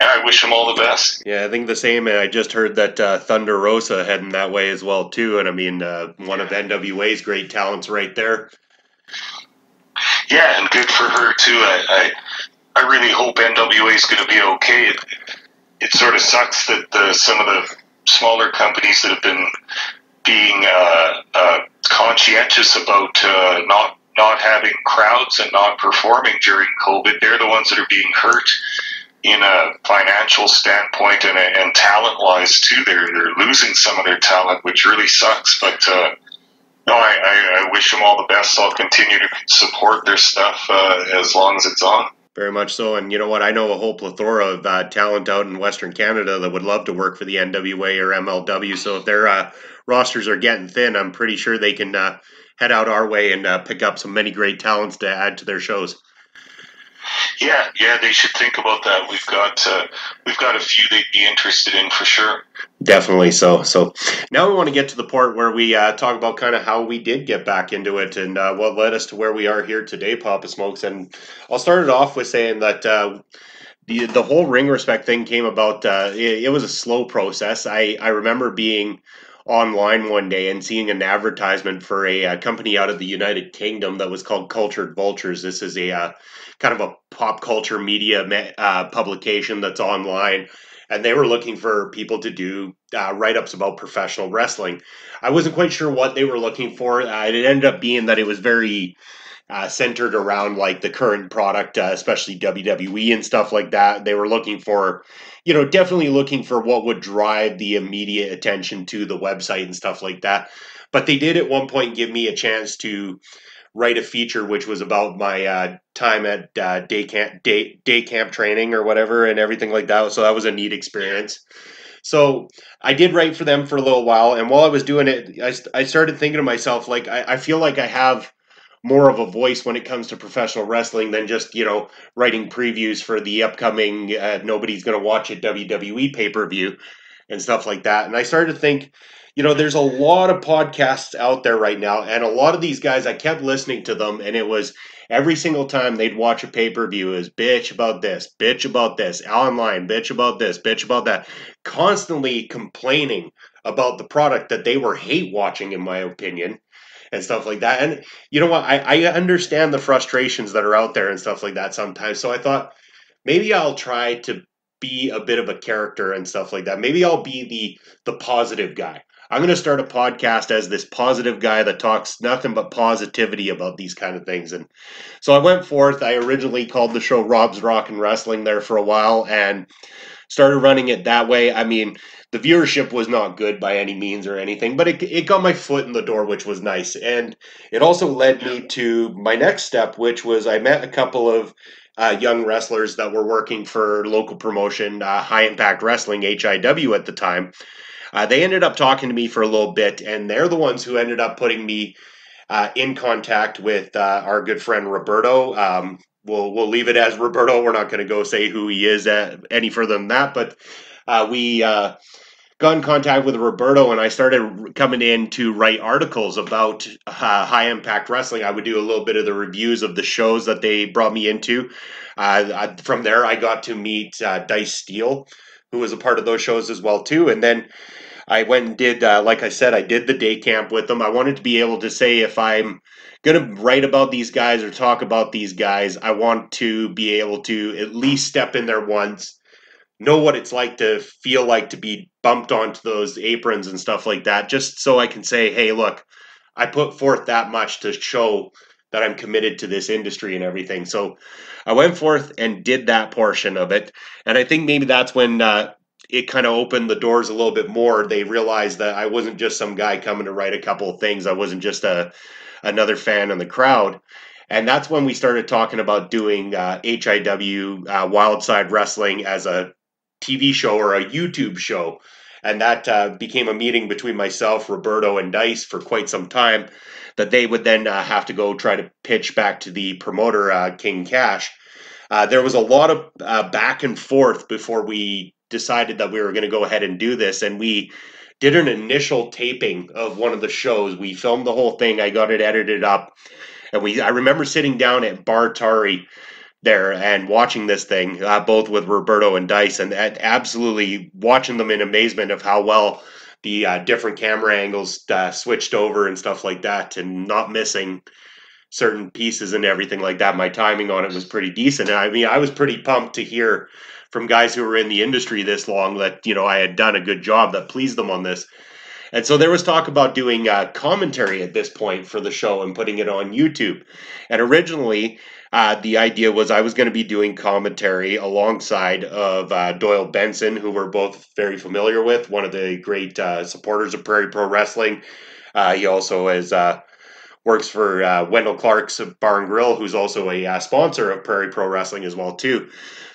and I wish him all the best. Yeah, I think the same. And I just heard that uh, Thunder Rosa heading that way as well too. And I mean, uh, one of NWA's great talents right there. Yeah, and good for her too. I I, I really hope NWA is going to be okay. It, it sort of sucks that the, some of the smaller companies that have been being uh, uh conscientious about uh, not not having crowds and not performing during COVID, they're the ones that are being hurt in a financial standpoint and, and talent wise too. They're they're losing some of their talent, which really sucks. But uh, no, I, I, wish them all the best. I'll continue to support their stuff uh, as long as it's on. Very much so, and you know what? I know a whole plethora of uh, talent out in Western Canada that would love to work for the NWA or MLW. So if their uh, rosters are getting thin, I'm pretty sure they can uh, head out our way and uh, pick up some many great talents to add to their shows. Yeah, yeah, they should think about that. We've got uh, we've got a few they'd be interested in for sure. Definitely so. So now we want to get to the part where we uh, talk about kind of how we did get back into it and uh, what led us to where we are here today, Papa Smokes. And I'll start it off with saying that uh, the the whole ring respect thing came about. Uh, it, it was a slow process. I I remember being online one day and seeing an advertisement for a, a, uh, company out of the United Kingdom that was called Cultured Vultures. This is a uh, kind of a pop culture media uh, publication that's online. And they were looking for people to do uh, write ups about professional wrestling. I wasn't quite sure what they were looking for. Uh, it ended up being that it was very uh, centered around like the current product, uh, especially WWE and stuff like that. They were looking for, you know, definitely looking for what would drive the immediate attention to the website and stuff like that. But they did at one point give me a chance to write a feature which was about my uh, time at uh, day camp day, day camp training or whatever and everything like that so that was a neat experience so i did write for them for a little while and while i was doing it i, I started thinking to myself like I, I feel like i have more of a voice when it comes to professional wrestling than just you know writing previews for the upcoming uh, nobody's going to watch it wwe pay-per-view and stuff like that. And i started to think you know, there's a lot of podcasts out there right now, and a lot of these guys, I kept listening to them, and it was every single time they'd watch a pay per view is bitch about this, bitch about this, online, bitch about this, bitch about that, constantly complaining about the product that they were hate watching, in my opinion, and stuff like that. And you know what? I, I understand the frustrations that are out there and stuff like that sometimes. So I thought maybe I'll try to be a bit of a character and stuff like that. Maybe I'll be the the positive guy. I'm going to start a podcast as this positive guy that talks nothing but positivity about these kind of things. And so I went forth. I originally called the show Rob's Rock and Wrestling there for a while and started running it that way. I mean, the viewership was not good by any means or anything, but it, it got my foot in the door, which was nice. And it also led me to my next step, which was I met a couple of uh, young wrestlers that were working for local promotion, uh, High Impact Wrestling, HIW at the time uh, they ended up talking to me for a little bit, and they're the ones who ended up putting me uh, in contact with uh, our good friend Roberto. Um, we'll we'll leave it as Roberto. We're not going to go say who he is any further than that, but uh, we uh, got in contact with Roberto and I started coming in to write articles about uh, high impact wrestling. I would do a little bit of the reviews of the shows that they brought me into. Uh, I, from there, I got to meet uh, Dice Steele, who was a part of those shows as well too. And then I went and did, uh, like I said, I did the day camp with them. I wanted to be able to say if I'm going to write about these guys or talk about these guys, I want to be able to at least step in there once know what it's like to feel like to be bumped onto those aprons and stuff like that, just so I can say, hey, look, I put forth that much to show that I'm committed to this industry and everything. So I went forth and did that portion of it. And I think maybe that's when uh, it kind of opened the doors a little bit more. They realized that I wasn't just some guy coming to write a couple of things. I wasn't just a another fan in the crowd. And that's when we started talking about doing uh, HIW uh, Wildside Wrestling as a TV show or a YouTube show. And that uh, became a meeting between myself, Roberto, and Dice for quite some time. That they would then uh, have to go try to pitch back to the promoter, uh, King Cash. Uh, there was a lot of uh, back and forth before we decided that we were going to go ahead and do this. And we did an initial taping of one of the shows. We filmed the whole thing. I got it edited up. And we, I remember sitting down at Bar Tari there and watching this thing, uh, both with Roberto and Dice, and absolutely watching them in amazement of how well the uh, different camera angles uh, switched over and stuff like that, and not missing certain pieces and everything like that. My timing on it was pretty decent. And I mean, I was pretty pumped to hear from guys who were in the industry this long that you know I had done a good job that pleased them on this. And so there was talk about doing uh, commentary at this point for the show and putting it on YouTube. And originally, uh, the idea was I was going to be doing commentary alongside of uh, Doyle Benson, who we're both very familiar with, one of the great uh, supporters of Prairie Pro Wrestling. Uh, he also is uh, works for uh, Wendel Clark's Bar and Grill, who's also a sponsor of Prairie Pro Wrestling as well too.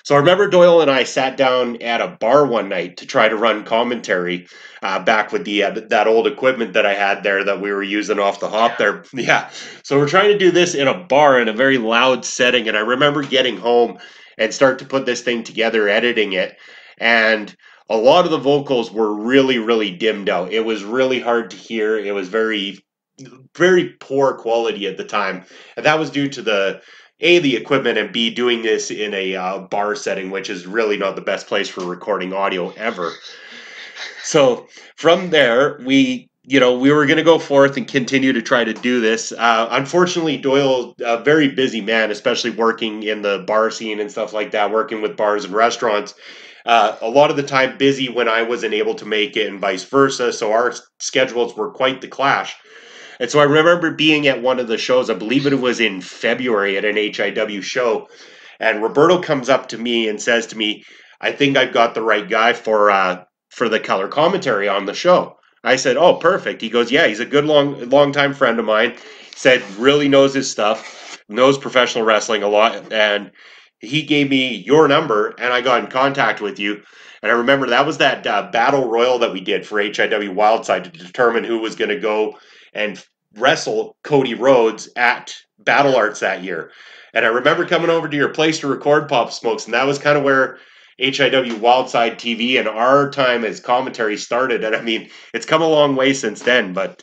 So I remember Doyle and I sat down at a bar one night to try to run commentary uh, back with the uh, that old equipment that I had there that we were using off the hop there. Yeah. So we're trying to do this in a bar in a very loud setting, and I remember getting home and start to put this thing together, editing it, and a lot of the vocals were really really dimmed out. It was really hard to hear. It was very very poor quality at the time, and that was due to the a the equipment and b doing this in a uh, bar setting which is really not the best place for recording audio ever. So from there we you know we were going to go forth and continue to try to do this. Uh, unfortunately doyle a very busy man especially working in the bar scene and stuff like that working with bars and restaurants uh, a lot of the time busy when i wasn't able to make it and vice versa so our schedules were quite the clash and so I remember being at one of the shows, I believe it was in February at an HIW show, and Roberto comes up to me and says to me, "I think I've got the right guy for uh, for the color commentary on the show." I said, "Oh, perfect." He goes, "Yeah, he's a good long long time friend of mine." Said really knows his stuff, knows professional wrestling a lot, and he gave me your number, and I got in contact with you. And I remember that was that uh, battle royal that we did for HIW Wildside to determine who was going to go and wrestle Cody Rhodes at Battle Arts that year. And I remember coming over to your place to record Pop Smokes, and that was kind of where HIW Wildside TV and our time as commentary started. And I mean, it's come a long way since then, but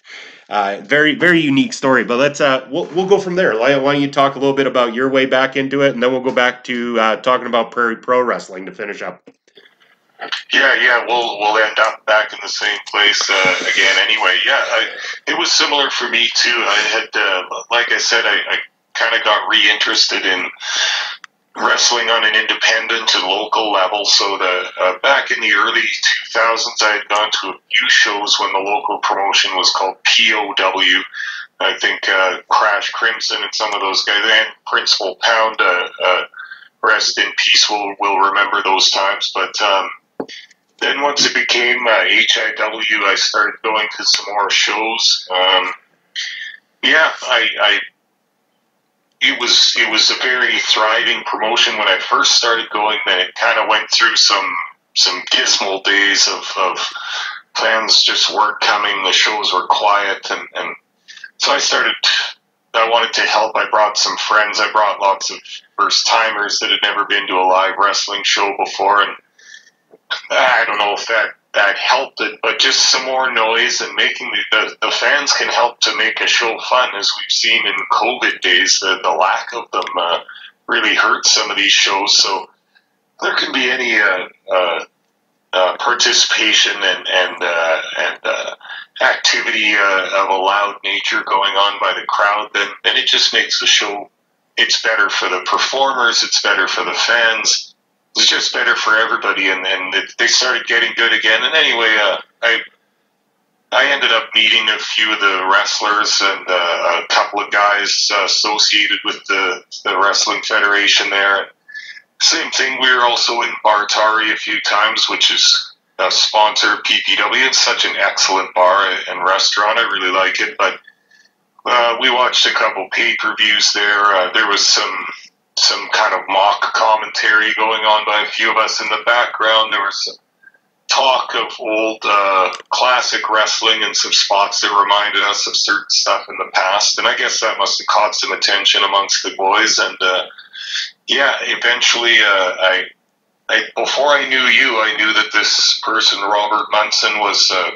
uh, very, very unique story. But let's uh, we'll, we'll go from there. Why don't you talk a little bit about your way back into it, and then we'll go back to uh, talking about Prairie Pro Wrestling to finish up. Yeah, yeah, we'll we'll end up back in the same place uh, again. Anyway, yeah, I, it was similar for me too. I had, uh, like I said, I, I kind of got reinterested in wrestling on an independent and local level. So the uh, back in the early 2000s, I had gone to a few shows when the local promotion was called POW. I think uh, Crash Crimson and some of those guys, and Principal Pound, uh, uh, rest in peace, will will remember those times. But um, then once it became uh, HIW, I started going to some more shows. Um, yeah, I, I it was it was a very thriving promotion when I first started going. Then it kind of went through some some dismal days of, of plans just weren't coming. The shows were quiet, and, and so I started I wanted to help. I brought some friends. I brought lots of first timers that had never been to a live wrestling show before, and I don't know if that that helped it, but just some more noise and making the, the, the fans can help to make a show fun, as we've seen in COVID days. The, the lack of them uh, really hurts some of these shows. So there can be any uh, uh, uh, participation and and uh, and uh, activity uh, of a loud nature going on by the crowd, then then it just makes the show. It's better for the performers. It's better for the fans. It's just better for everybody, and it, they started getting good again. And anyway, uh, I I ended up meeting a few of the wrestlers and uh, a couple of guys uh, associated with the the wrestling federation there. Same thing. We were also in Bartari a few times, which is a sponsor of PPW. It's such an excellent bar and restaurant. I really like it. But uh, we watched a couple pay per views there. Uh, there was some some kind of mock commentary going on by a few of us in the background. There was some talk of old uh, classic wrestling and some spots that reminded us of certain stuff in the past. And I guess that must have caught some attention amongst the boys. And uh, yeah, eventually, uh, I, I before I knew you, I knew that this person, Robert Munson, was uh,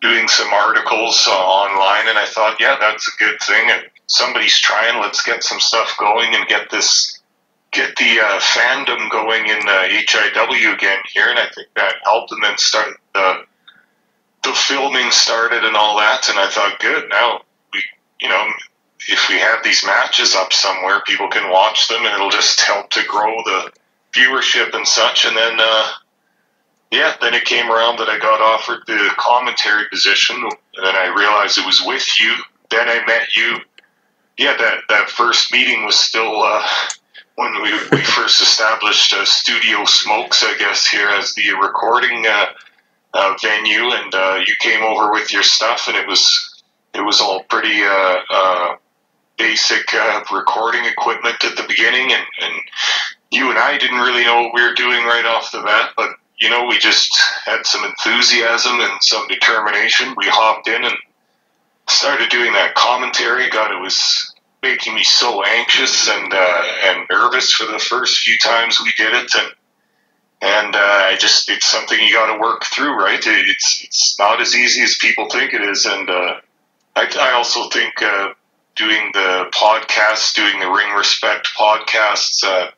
doing some articles uh, online, and I thought, yeah, that's a good thing. And somebody's trying. Let's get some stuff going and get this, get the uh, fandom going in uh, HIW again here. And I think that helped. And then start the the filming started and all that. And I thought, good. Now we, you know, if we have these matches up somewhere, people can watch them, and it'll just help to grow the viewership and such. And then, uh, yeah, then it came around that I got offered the commentary position, and then I realized it was with you. Then I met you. Yeah, that that first meeting was still uh, when we, we first established uh, Studio Smokes, I guess, here as the recording uh, uh, venue, and uh, you came over with your stuff, and it was it was all pretty uh, basic recording equipment at the beginning, and, and you and I didn't really know what we were doing right off the bat, but you know, we just had some enthusiasm and some determination. We hopped in and started doing that commentary. God, it was making me so anxious and uh, and nervous for the first few times we did it, and and uh, I just it's something you got to work through, right? It's it's not as easy as people think it is, and uh, I, I also think uh, doing the podcasts, doing the Ring Respect podcasts. Uh,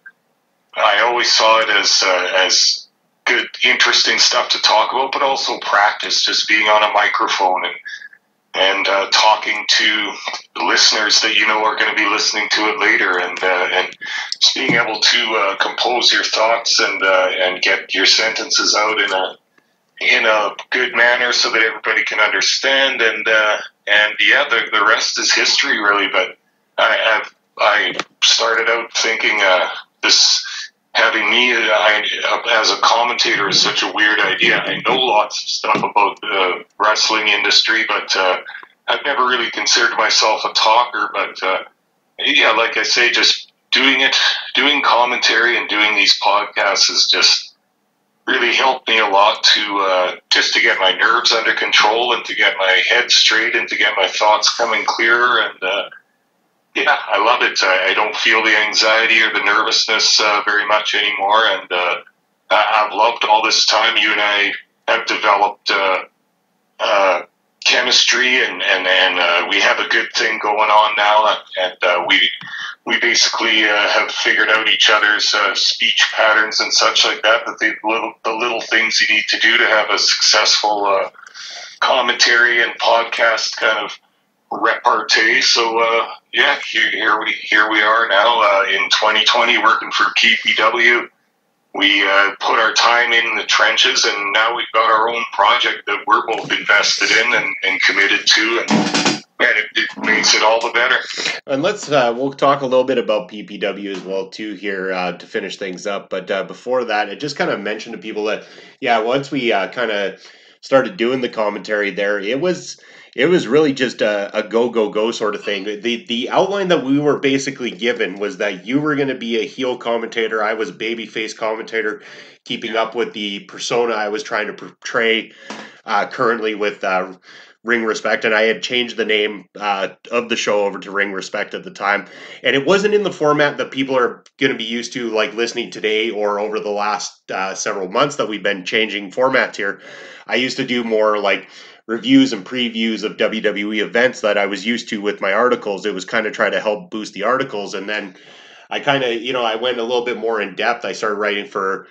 I always saw it as uh, as good, interesting stuff to talk about, but also practice, just being on a microphone and and uh, talking to listeners that you know are going to be listening to it later, and uh, and just being able to uh, compose your thoughts and uh, and get your sentences out in a in a good manner so that everybody can understand, and uh, and yeah, the the rest is history, really. But I I've, I started out thinking uh, this having me I, as a commentator is such a weird idea. I know lots of stuff about the wrestling industry, but uh, I've never really considered myself a talker. But uh, yeah, like I say, just doing it, doing commentary, and doing these podcasts has just really helped me a lot to uh, just to get my nerves under control and to get my head straight and to get my thoughts coming clearer and. Yeah, I love it. I, I don't feel the anxiety or the nervousness uh, very much anymore, and uh, I've loved all this time. You and I have developed uh, uh, chemistry, and and and uh, we have a good thing going on now, and uh, we we basically uh, have figured out each other's uh, speech patterns and such like that. That the little the little things you need to do to have a successful uh, commentary and podcast kind of repartee. So uh, yeah, here, here we here we are now uh, in 2020 working for PPW. We uh, put our time in the trenches, and now we've got our own project that we're both invested in and, and committed to, and man, it, it, makes it all the better. And let's uh, we'll talk a little bit about PPW as well too here uh, to finish things up. But uh, before that, I just kind of mentioned to people that yeah, once we uh, kind of started doing the commentary there, it was it was really just a, a go go go sort of thing. The the outline that we were basically given was that you were going to be a heel commentator. I was a babyface commentator, keeping up with the persona I was trying to portray uh, currently with uh, Ring Respect, and I had changed the name uh, of the show over to Ring Respect at the time. And it wasn't in the format that people are going to be used to, like listening today or over the last uh, several months that we've been changing formats here. I used to do more like reviews and previews of WWE events that I was used to with my articles. It was kind of try to help boost the articles. And then I kind of, you know, I went a little bit more in depth. I started writing for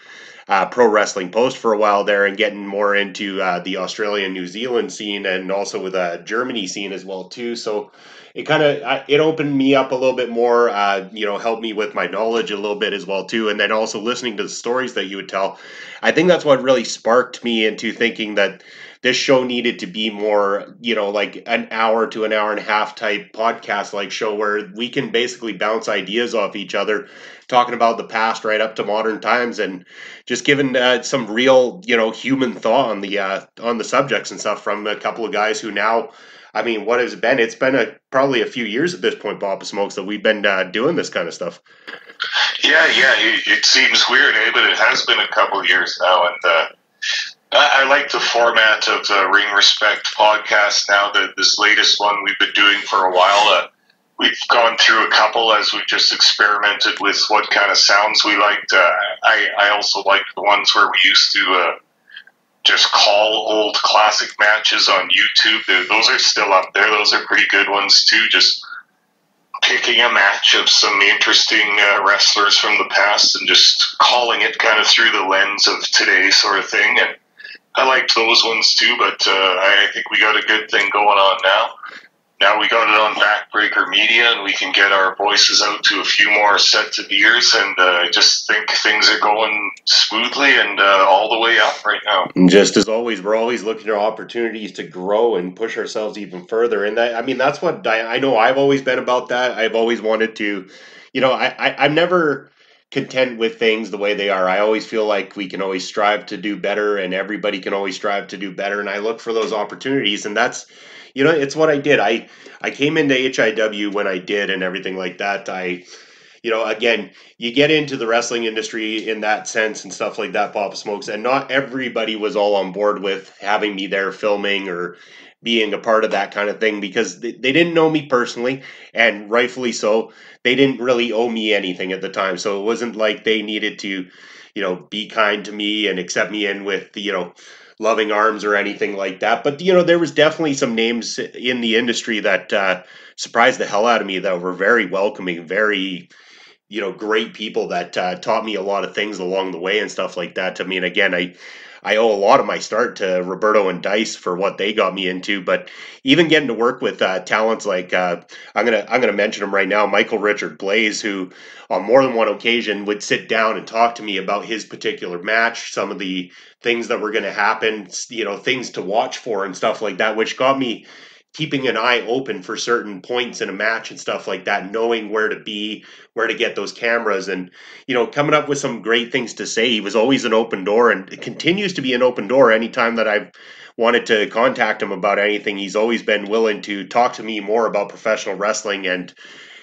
uh, Pro Wrestling Post for a while there and getting more into uh, the Australian New Zealand scene and also with a Germany scene as well too. So it kind of it opened me up a little bit more. Uh, you know, helped me with my knowledge a little bit as well too, and then also listening to the stories that you would tell. I think that's what really sparked me into thinking that this show needed to be more, you know, like an hour to an hour and a half type podcast like show where we can basically bounce ideas off each other, talking about the past right up to modern times and just giving uh, some real, you know, human thought on the uh, on the subjects and stuff from a couple of guys who now. I mean, what has it been? It's been a probably a few years at this point, Bob Smokes, that we've been uh, doing this kind of stuff. Yeah, yeah, it, it, seems weird, eh? But it has been a couple of years now, and uh, I, like the format of the Ring Respect podcast now. That this latest one we've been doing for a while. Uh, we've gone through a couple as we've just experimented with what kind of sounds we liked. Uh, I, I also like the ones where we used to uh, just call old classic matches on YouTube. Those are still up there. Those are pretty good ones too. Just picking a match of some interesting uh, wrestlers from the past and just calling it kind of through the lens of today sort of thing. And I liked those ones too, but uh, I think we got a good thing going on now. Now we got it on Backbreaker Media, and we can get our voices out to a few more sets of ears, and uh, I just think things are going smoothly and uh, all the way up right now. And just as always, we're always looking for opportunities to grow and push ourselves even further. And that, I mean, that's what I, I know. I've always been about that. I've always wanted to, you know, I, I I'm never content with things the way they are. I always feel like we can always strive to do better and everybody can always strive to do better and I look for those opportunities and that's you know it's what I did. I I came into HIW when I did and everything like that. I you know again, you get into the wrestling industry in that sense and stuff like that pop smokes and not everybody was all on board with having me there filming or being a part of that kind of thing because they, they didn't know me personally and rightfully so. They didn't really owe me anything at the time so it wasn't like they needed to you know be kind to me and accept me in with you know loving arms or anything like that. But you know there was definitely some names in the industry that uh, surprised the hell out of me that were very welcoming very you know great people that uh, taught me a lot of things along the way and stuff like that. I mean again i I owe a lot of my start to Roberto and Dice for what they got me into. But even getting to work with uh, talents like uh, I'm gonna I'm gonna mention him right now, Michael Richard Blaze, who on more than one occasion would sit down and talk to me about his particular match, some of the things that were going to happen, you know, things to watch for and stuff like that, which got me keeping an eye open for certain points in a match and stuff like that, knowing where to be, where to get those cameras, and you know, coming up with some great things to say. He was always an open door, and it continues to be an open door. Anytime that I've wanted to contact him about anything, he's always been willing to talk to me more about professional wrestling and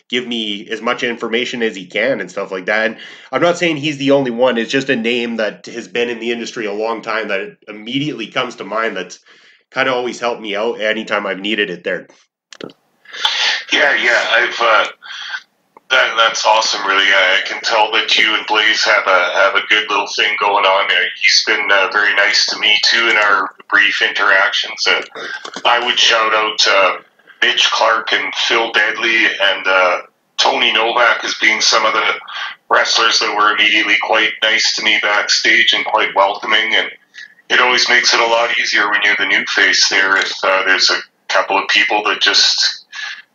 give me as much information as he can and stuff like that. And I'm not saying he's the only one. It's just a name that has been in the industry a long time that immediately comes to mind. That's kind of always helped me out anytime I've needed it there. Yeah, yeah, I've uh, that that's awesome. Really, I can tell that you and Blaze have a have a good little thing going on. He's been uh, very nice to me too in our brief interactions. Uh, I would shout out uh, Mitch Clark and Phil Deadly and uh, Tony Novak as being some of the wrestlers that were immediately quite nice to me backstage and quite welcoming and it always makes it a lot easier when you're the new face there. If uh, there's a couple of people that just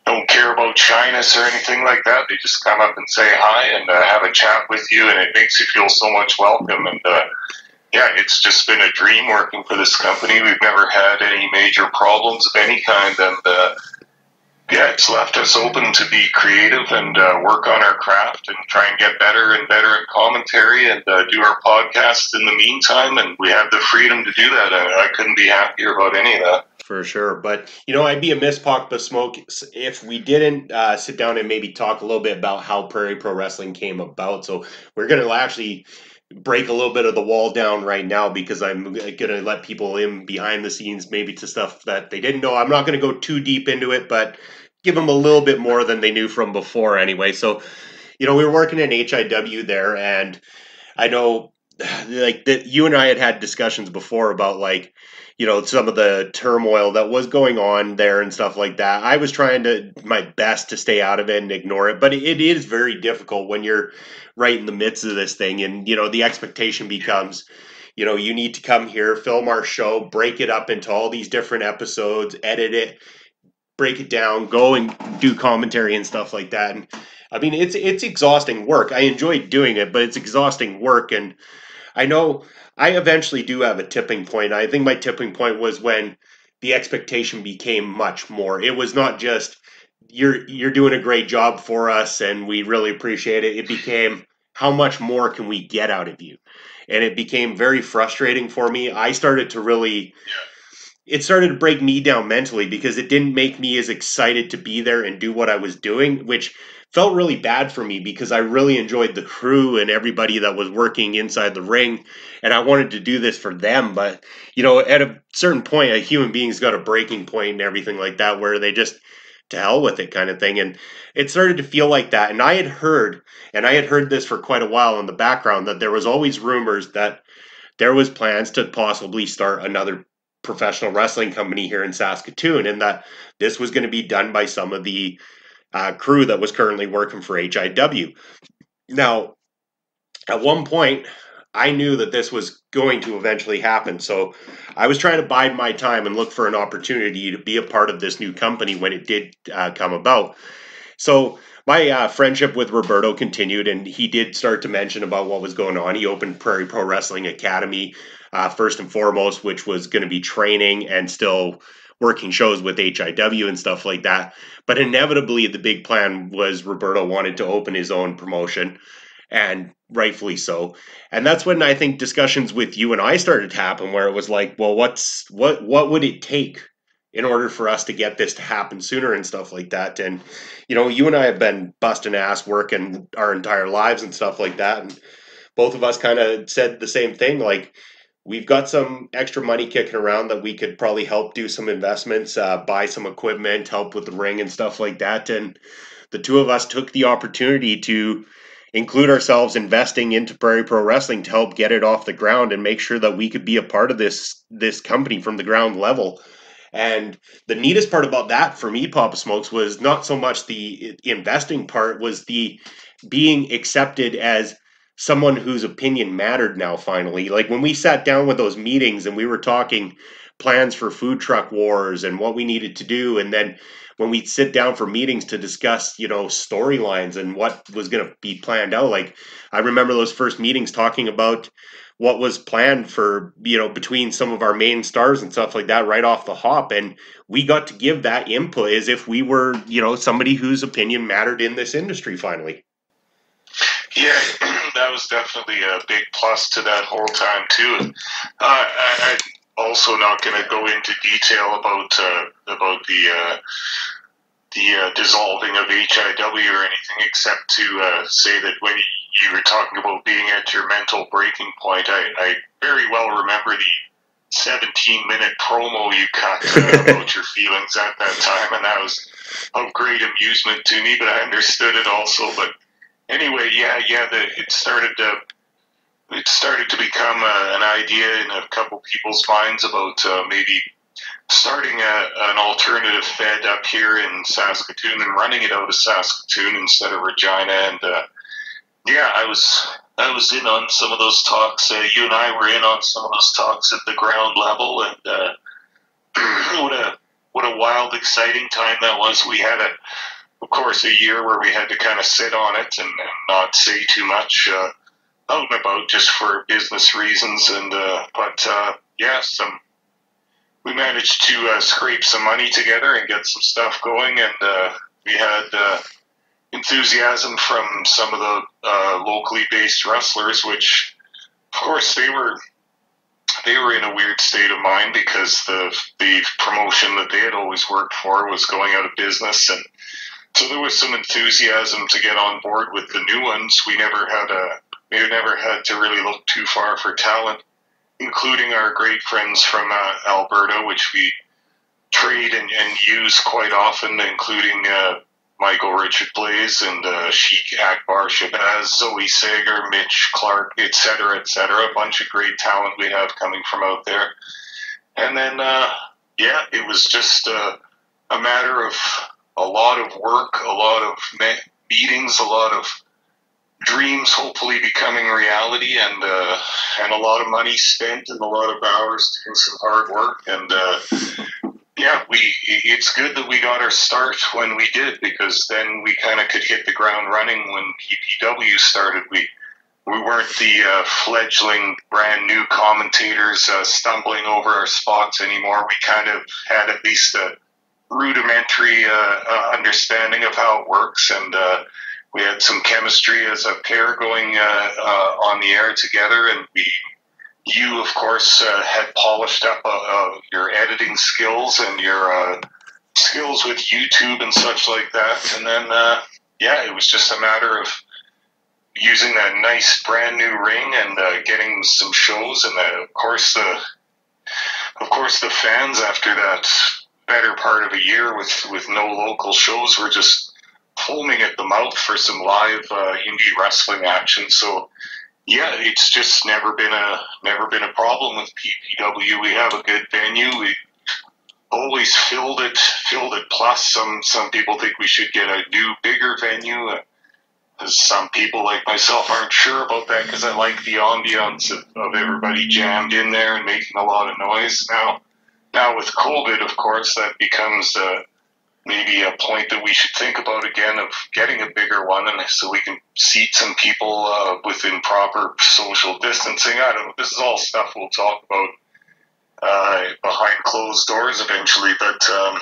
don't care about shyness or anything like that, they just come up and say hi and uh, have a chat with you, and it makes you feel so much welcome. And uh, yeah, it's just been a dream working for this company. We've never had any major problems of any kind, and uh, yeah, it's left us open to be creative and uh, work on our craft and try and get better and better at commentary and uh, do our podcast in the meantime. And we have the freedom to do that. I, I couldn't be happier about any of that. For sure. But, you know, I'd be a miss Pop Smoke if we didn't uh, sit down and maybe talk a little bit about how Prairie Pro Wrestling came about. So we're going to actually break a little bit of the wall down right now because I'm going to let people in behind the scenes, maybe to stuff that they didn't know. I'm not going to go too deep into it, but give them a little bit more than they knew from before anyway. So, you know, we were working in HIW there, and I know like that you and I had had discussions before about like you know some of the turmoil that was going on there and stuff like that. I was trying to my best to stay out of it and ignore it, but it is very difficult when you're right in the midst of this thing and you know the expectation becomes you know you need to come here film our show break it up into all these different episodes edit it break it down go and do commentary and stuff like that and i mean it's it's exhausting work i enjoy doing it but it's exhausting work and I know I eventually do have a tipping point. I think my tipping point was when the expectation became much more. It was not just you're you're doing a great job for us and we really appreciate it. It became how much more can we get out of you? And it became very frustrating for me. I started to really it started to break me down mentally because it didn't make me as excited to be there and do what I was doing, which felt really bad for me because I really enjoyed the crew and everybody that was working inside the ring and I wanted to do this for them. But you know at a certain point a human being's got a breaking point and everything like that where they just to hell with it kind of thing. And it started to feel like that. And I had heard and I had heard this for quite a while in the background that there was always rumors that there was plans to possibly start another professional wrestling company here in Saskatoon and that this was going to be done by some of the uh, crew that was currently working for HIW. Now, at one point, I knew that this was going to eventually happen. So I was trying to bide my time and look for an opportunity to be a part of this new company when it did uh, come about. So my uh, friendship with Roberto continued, and he did start to mention about what was going on. He opened Prairie Pro Wrestling Academy, uh, first and foremost, which was going to be training and still working shows with HIW and stuff like that. But inevitably, the big plan was Roberto wanted to open his own promotion, and rightfully so. And that's when I think discussions with you and I started to happen, where it was like, well, what's what what would it take in order for us to get this to happen sooner and stuff like that? And you know, you and I have been busting ass working our entire lives and stuff like that, and both of us kind of said the same thing, like we've got some extra money kicking around that we could probably help do some investments, uh, buy some equipment, help with the ring and stuff like that. And the two of us took the opportunity to include ourselves investing into Prairie Pro Wrestling to help get it off the ground and make sure that we could be a part of this this company from the ground level. And the neatest part about that for me, Papa Smokes, was not so much the investing part, was the being accepted as someone whose opinion mattered now finally. Like when we sat down with those meetings and we were talking plans for food truck wars and what we needed to do and then when we'd sit down for meetings to discuss you know storylines and what was going to be planned out like i remember those first meetings talking about what was planned for you know between some of our main stars and stuff like that right off the hop and we got to give that input as if we were you know somebody whose opinion mattered in this industry finally yeah, that was definitely a big plus to that whole time too. Uh, I, I'm also not going to go into detail about uh, about the uh, the uh, dissolving of HIW or anything, except to uh, say that when you were talking about being at your mental breaking point, I, I very well remember the 17 minute promo you cut uh, about your feelings at that time, and that was of great amusement to me. But I understood it also. But anyway, yeah, yeah, the, it started to it started to become a, uh, an idea in a couple people's minds about uh, maybe starting a, an alternative Fed up here in Saskatoon and running it out of Saskatoon instead of Regina. And uh, yeah, I was I was in on some of those talks. Uh, you and I were in on some of those talks at the ground level, and uh, what a what a wild, exciting time that was. We had a of course, a year where we had to kind of sit on it and, and not say too much uh, out and about just for business reasons. And uh, but uh, yeah, some we managed to uh, scrape some money together and get some stuff going, and uh, we had uh, enthusiasm from some of the uh, locally based wrestlers, which of course they were they were in a weird state of mind because the the promotion that they had always worked for was going out of business and so there was some enthusiasm to get on board with the new ones. We never had a we've never had to really look too far for talent, including our great friends from uh, Alberta, which we trade and, and use quite often, including uh, Michael Richard Blaze and uh, Sheik Akbar Shabazz, Zoe Sager, Mitch Clark, etc., etc. A bunch of great talent we have coming from out there. And then, uh, yeah, it was just uh, a matter of a lot of work, a lot of meetings, a lot of dreams hopefully becoming reality, and uh, and a lot of money spent and a lot of hours doing some hard work. And uh, yeah, we it's good that we got our start when we did because then we kind of could hit the ground running when PPW started. We we weren't the uh, fledgling brand new commentators uh, stumbling over our spots anymore. We kind of had at least a rudimentary uh, uh understanding of how it works, and uh, we had some chemistry as a pair going uh, on the air together, and we you, of course, uh, had polished up uh, uh, your editing skills and your uh, skills with YouTube and such like that. And then, uh, yeah, it was just a matter of using that nice brand new ring and uh, getting some shows. And of course, the of course the fans after that better part of a year with with no local shows were just foaming at the mouth for some live indie wrestling action. So yeah, it's just never been a never been a problem with PPW. We have a good venue. We always filled it, filled it. Plus, some some people think we should get a new, bigger venue. Uh, some people like myself aren't sure about that because I like the ambiance of, of everybody jammed in there and making a lot of noise. Now, now with COVID, of course, that becomes uh, maybe a point that we should think about again of getting a bigger one and so we can seat some people uh, within proper social distancing. I don't know. This is all stuff we'll talk about uh, behind closed doors eventually. But um,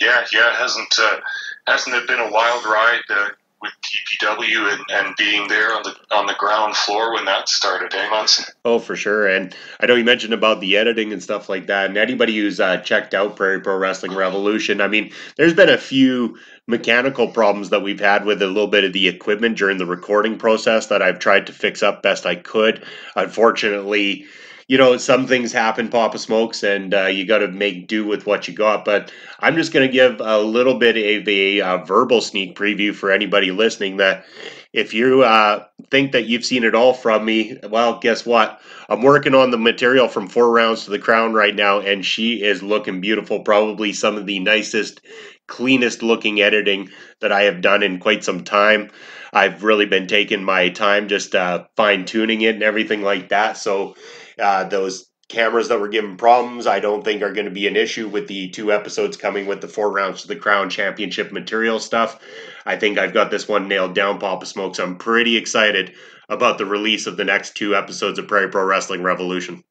yeah, yeah, hasn't uh, hasn't it been a wild ride? Uh, with PPW and, and being there on the on the ground floor when that started, eh, Munson? Oh, for sure. And I know you mentioned about the editing and stuff like that. And anybody who's uh, checked out Prairie Pro Wrestling Revolution, I mean, there's been a few mechanical problems that we've had with a little bit of the equipment during the recording process that I've tried to fix up best I could. Unfortunately, you know, some things happen, Papa Smokes, and uh, you got to make do with what you got. But I'm just going to give a little bit of a, a, verbal sneak preview for anybody listening that if you uh, think that you've seen it all from me, well, guess what? I'm working on the material from Four Rounds to the Crown right now, and she is looking beautiful. Probably some of the nicest, cleanest looking editing that I have done in quite some time. I've really been taking my time just uh, fine tuning it and everything like that. So, uh, those cameras that were given problems, I don't think are going to be an issue with the two episodes coming with the four rounds to the Crown Championship material stuff. I think I've got this one nailed down, Papa Smokes. I'm pretty excited about the release of the next two episodes of Prairie Pro Wrestling Revolution.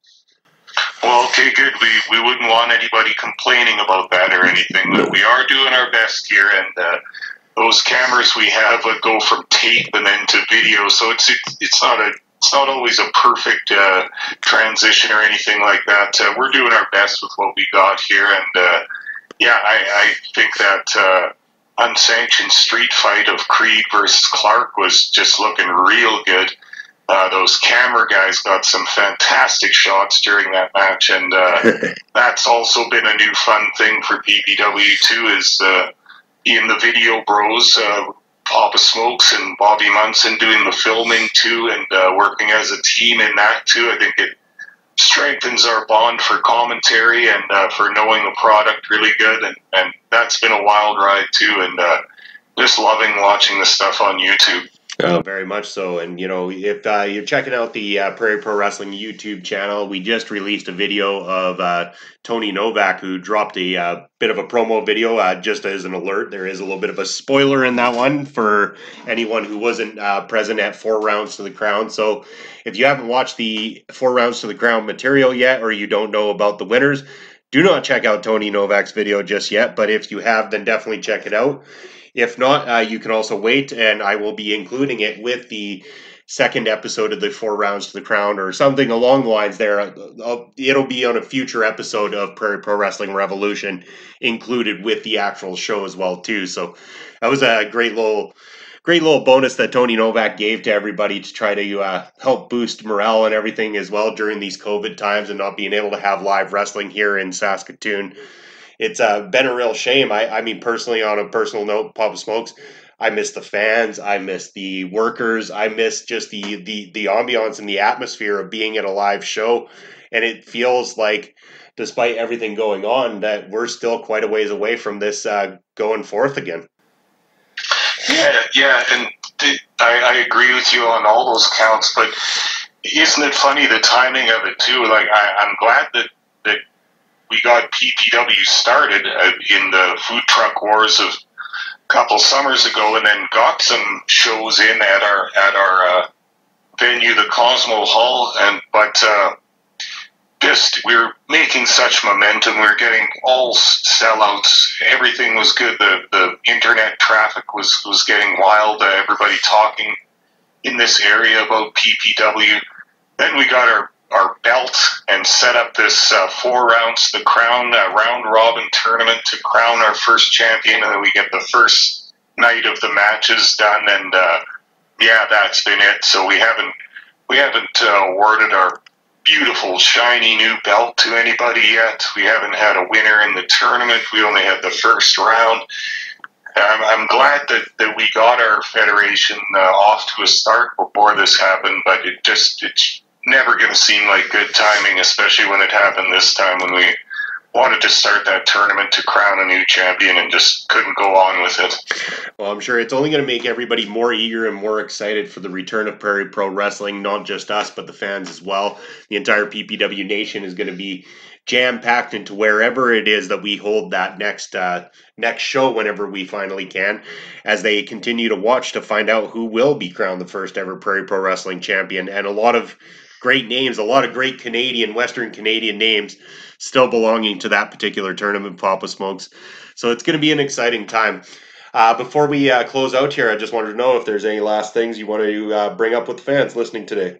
Well, okay, good. We, we wouldn't want anybody complaining about that or anything. But we are doing our best here, and uh, those cameras we have would go from tape and then to video, so it's it's, it's not a it's not always a perfect uh, transition or anything like that. Uh, we're doing our best with what we got here, and uh, yeah, I, I, think that uh, unsanctioned street fight of Creed versus Clark was just looking real good. Uh, those camera guys got some fantastic shots during that match, and uh, that's also been a new fun thing for PPW too. Is in the video bros Papa Smokes and Bobby Munson doing the filming too, and uh, working as a team in that too. I think it strengthens our bond for commentary and uh, for knowing the product really good, and, and that's been a wild ride too. And uh, just loving watching the stuff on YouTube. Oh, very much so. And, you know, if uh, you're checking out the uh, Prairie Pro Wrestling YouTube channel, we just released a video of uh, Tony Novak, who dropped a uh, bit of a promo video. Uh, just as an alert, there is a little bit of a spoiler in that one for anyone who wasn't present at Four Rounds to the Crown. So if you haven't watched the Four Rounds to the Crown material yet, or you don't know about the winners, do not check out Tony Novak's video just yet. But if you have, then definitely check it out. If not, uh, you can also wait, and I will be including it with the second episode of the Four Rounds to the Crown or something along the lines there. Uh, it'll be on a future episode of Prairie Pro Wrestling Revolution, included with the actual show as well too. So that was a great little great little bonus that Tony Novak gave to everybody to try to uh, help boost morale and everything as well during these COVID times and not being able to have live wrestling here in Saskatoon. It's uh, been a real shame. I, I mean, personally, on a personal note, Papa Smokes, I miss the fans. I miss the workers. I miss just the the the ambiance and the atmosphere of being at a live show. And it feels like, despite everything going on, that we're still quite a ways away from this uh, going forth again. Yeah, yeah, and th- I, I agree with you on all those counts. But isn't it funny the timing of it too? Like I, I'm glad that that we got PPW started uh, in the food truck wars of a couple summers ago, and then got some shows in at our at our uh, venue, the Cosmo Hall, and but. Uh, just we were making such momentum. We were getting all sellouts. Everything was good. The the internet traffic was was getting wild. Uh, everybody talking in this area about PPW. Then we got our our belt and set up this uh, four rounds, the crown uh, round robin tournament to crown our first champion, and then we get the first night of the matches done. And uh, yeah, that's been it. So we haven't we haven't uh, awarded our beautiful, shiny new belt to anybody yet. We haven't had a winner in the tournament. We only had the first round. I'm, I'm glad that, that we got our federation uh, off to a start before this happened, but it just it's never going to seem like good timing, especially when it happened this time when we wanted to start that tournament to crown a new champion and just couldn't go on with it. Well, I'm sure it's only going to make everybody more eager and more excited for the return of Prairie Pro Wrestling, not just us, but the fans as well. The entire PPW Nation is going to be jam packed into wherever it is that we hold that next uh, next show whenever we finally can, as they continue to watch to find out who will be crowned the first ever Prairie Pro Wrestling champion, and a lot of great names, a lot of great Canadian, Western Canadian names still belonging to that particular tournament, Papa Smokes. So it's going to be an exciting time. Uh, before we uh, close out here, I just wanted to know if there's any last things you want to uh, bring up with the fans listening today.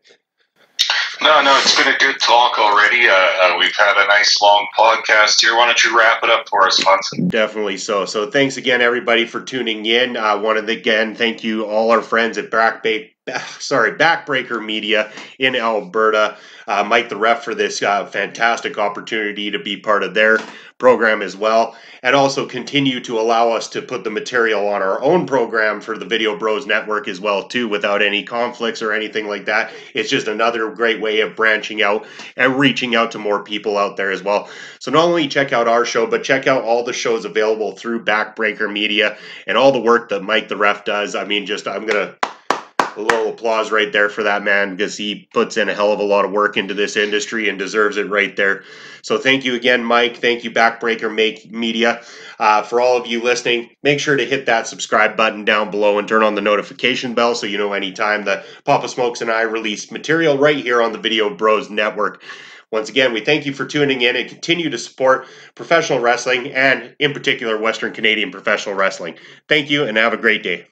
No, no, it's been a good talk already. Uh, uh, we've had a nice long podcast here. Why don't you wrap it up for us, Munson? Definitely so. So thanks again, everybody, for tuning in. I uh, wanted to again thank you all our friends at Backbait, sorry, Backbreaker Media in Alberta uh, Mike the Ref for this uh, fantastic opportunity to be part of their program as well, and also continue to allow us to put the material on our own program for the Video Bros Network as well too, without any conflicts or anything like that. It's just another great way of branching out and reaching out to more people out there as well. So not only check out our show, but check out all the shows available through Backbreaker Media and all the work that Mike the Ref does. I mean, just I'm gonna a little applause right there for that man because he puts in a hell of a lot of work into this industry and deserves it right there. So thank you again, Mike. Thank you, Backbreaker Make Media. Uh, for all of you listening, make sure to hit that subscribe button down below and turn on the notification bell so you know anytime that Papa Smokes and I release material right here on the Video Bros Network. Once again, we thank you for tuning in and continue to support professional wrestling and, in particular, Western Canadian professional wrestling. Thank you and have a great day.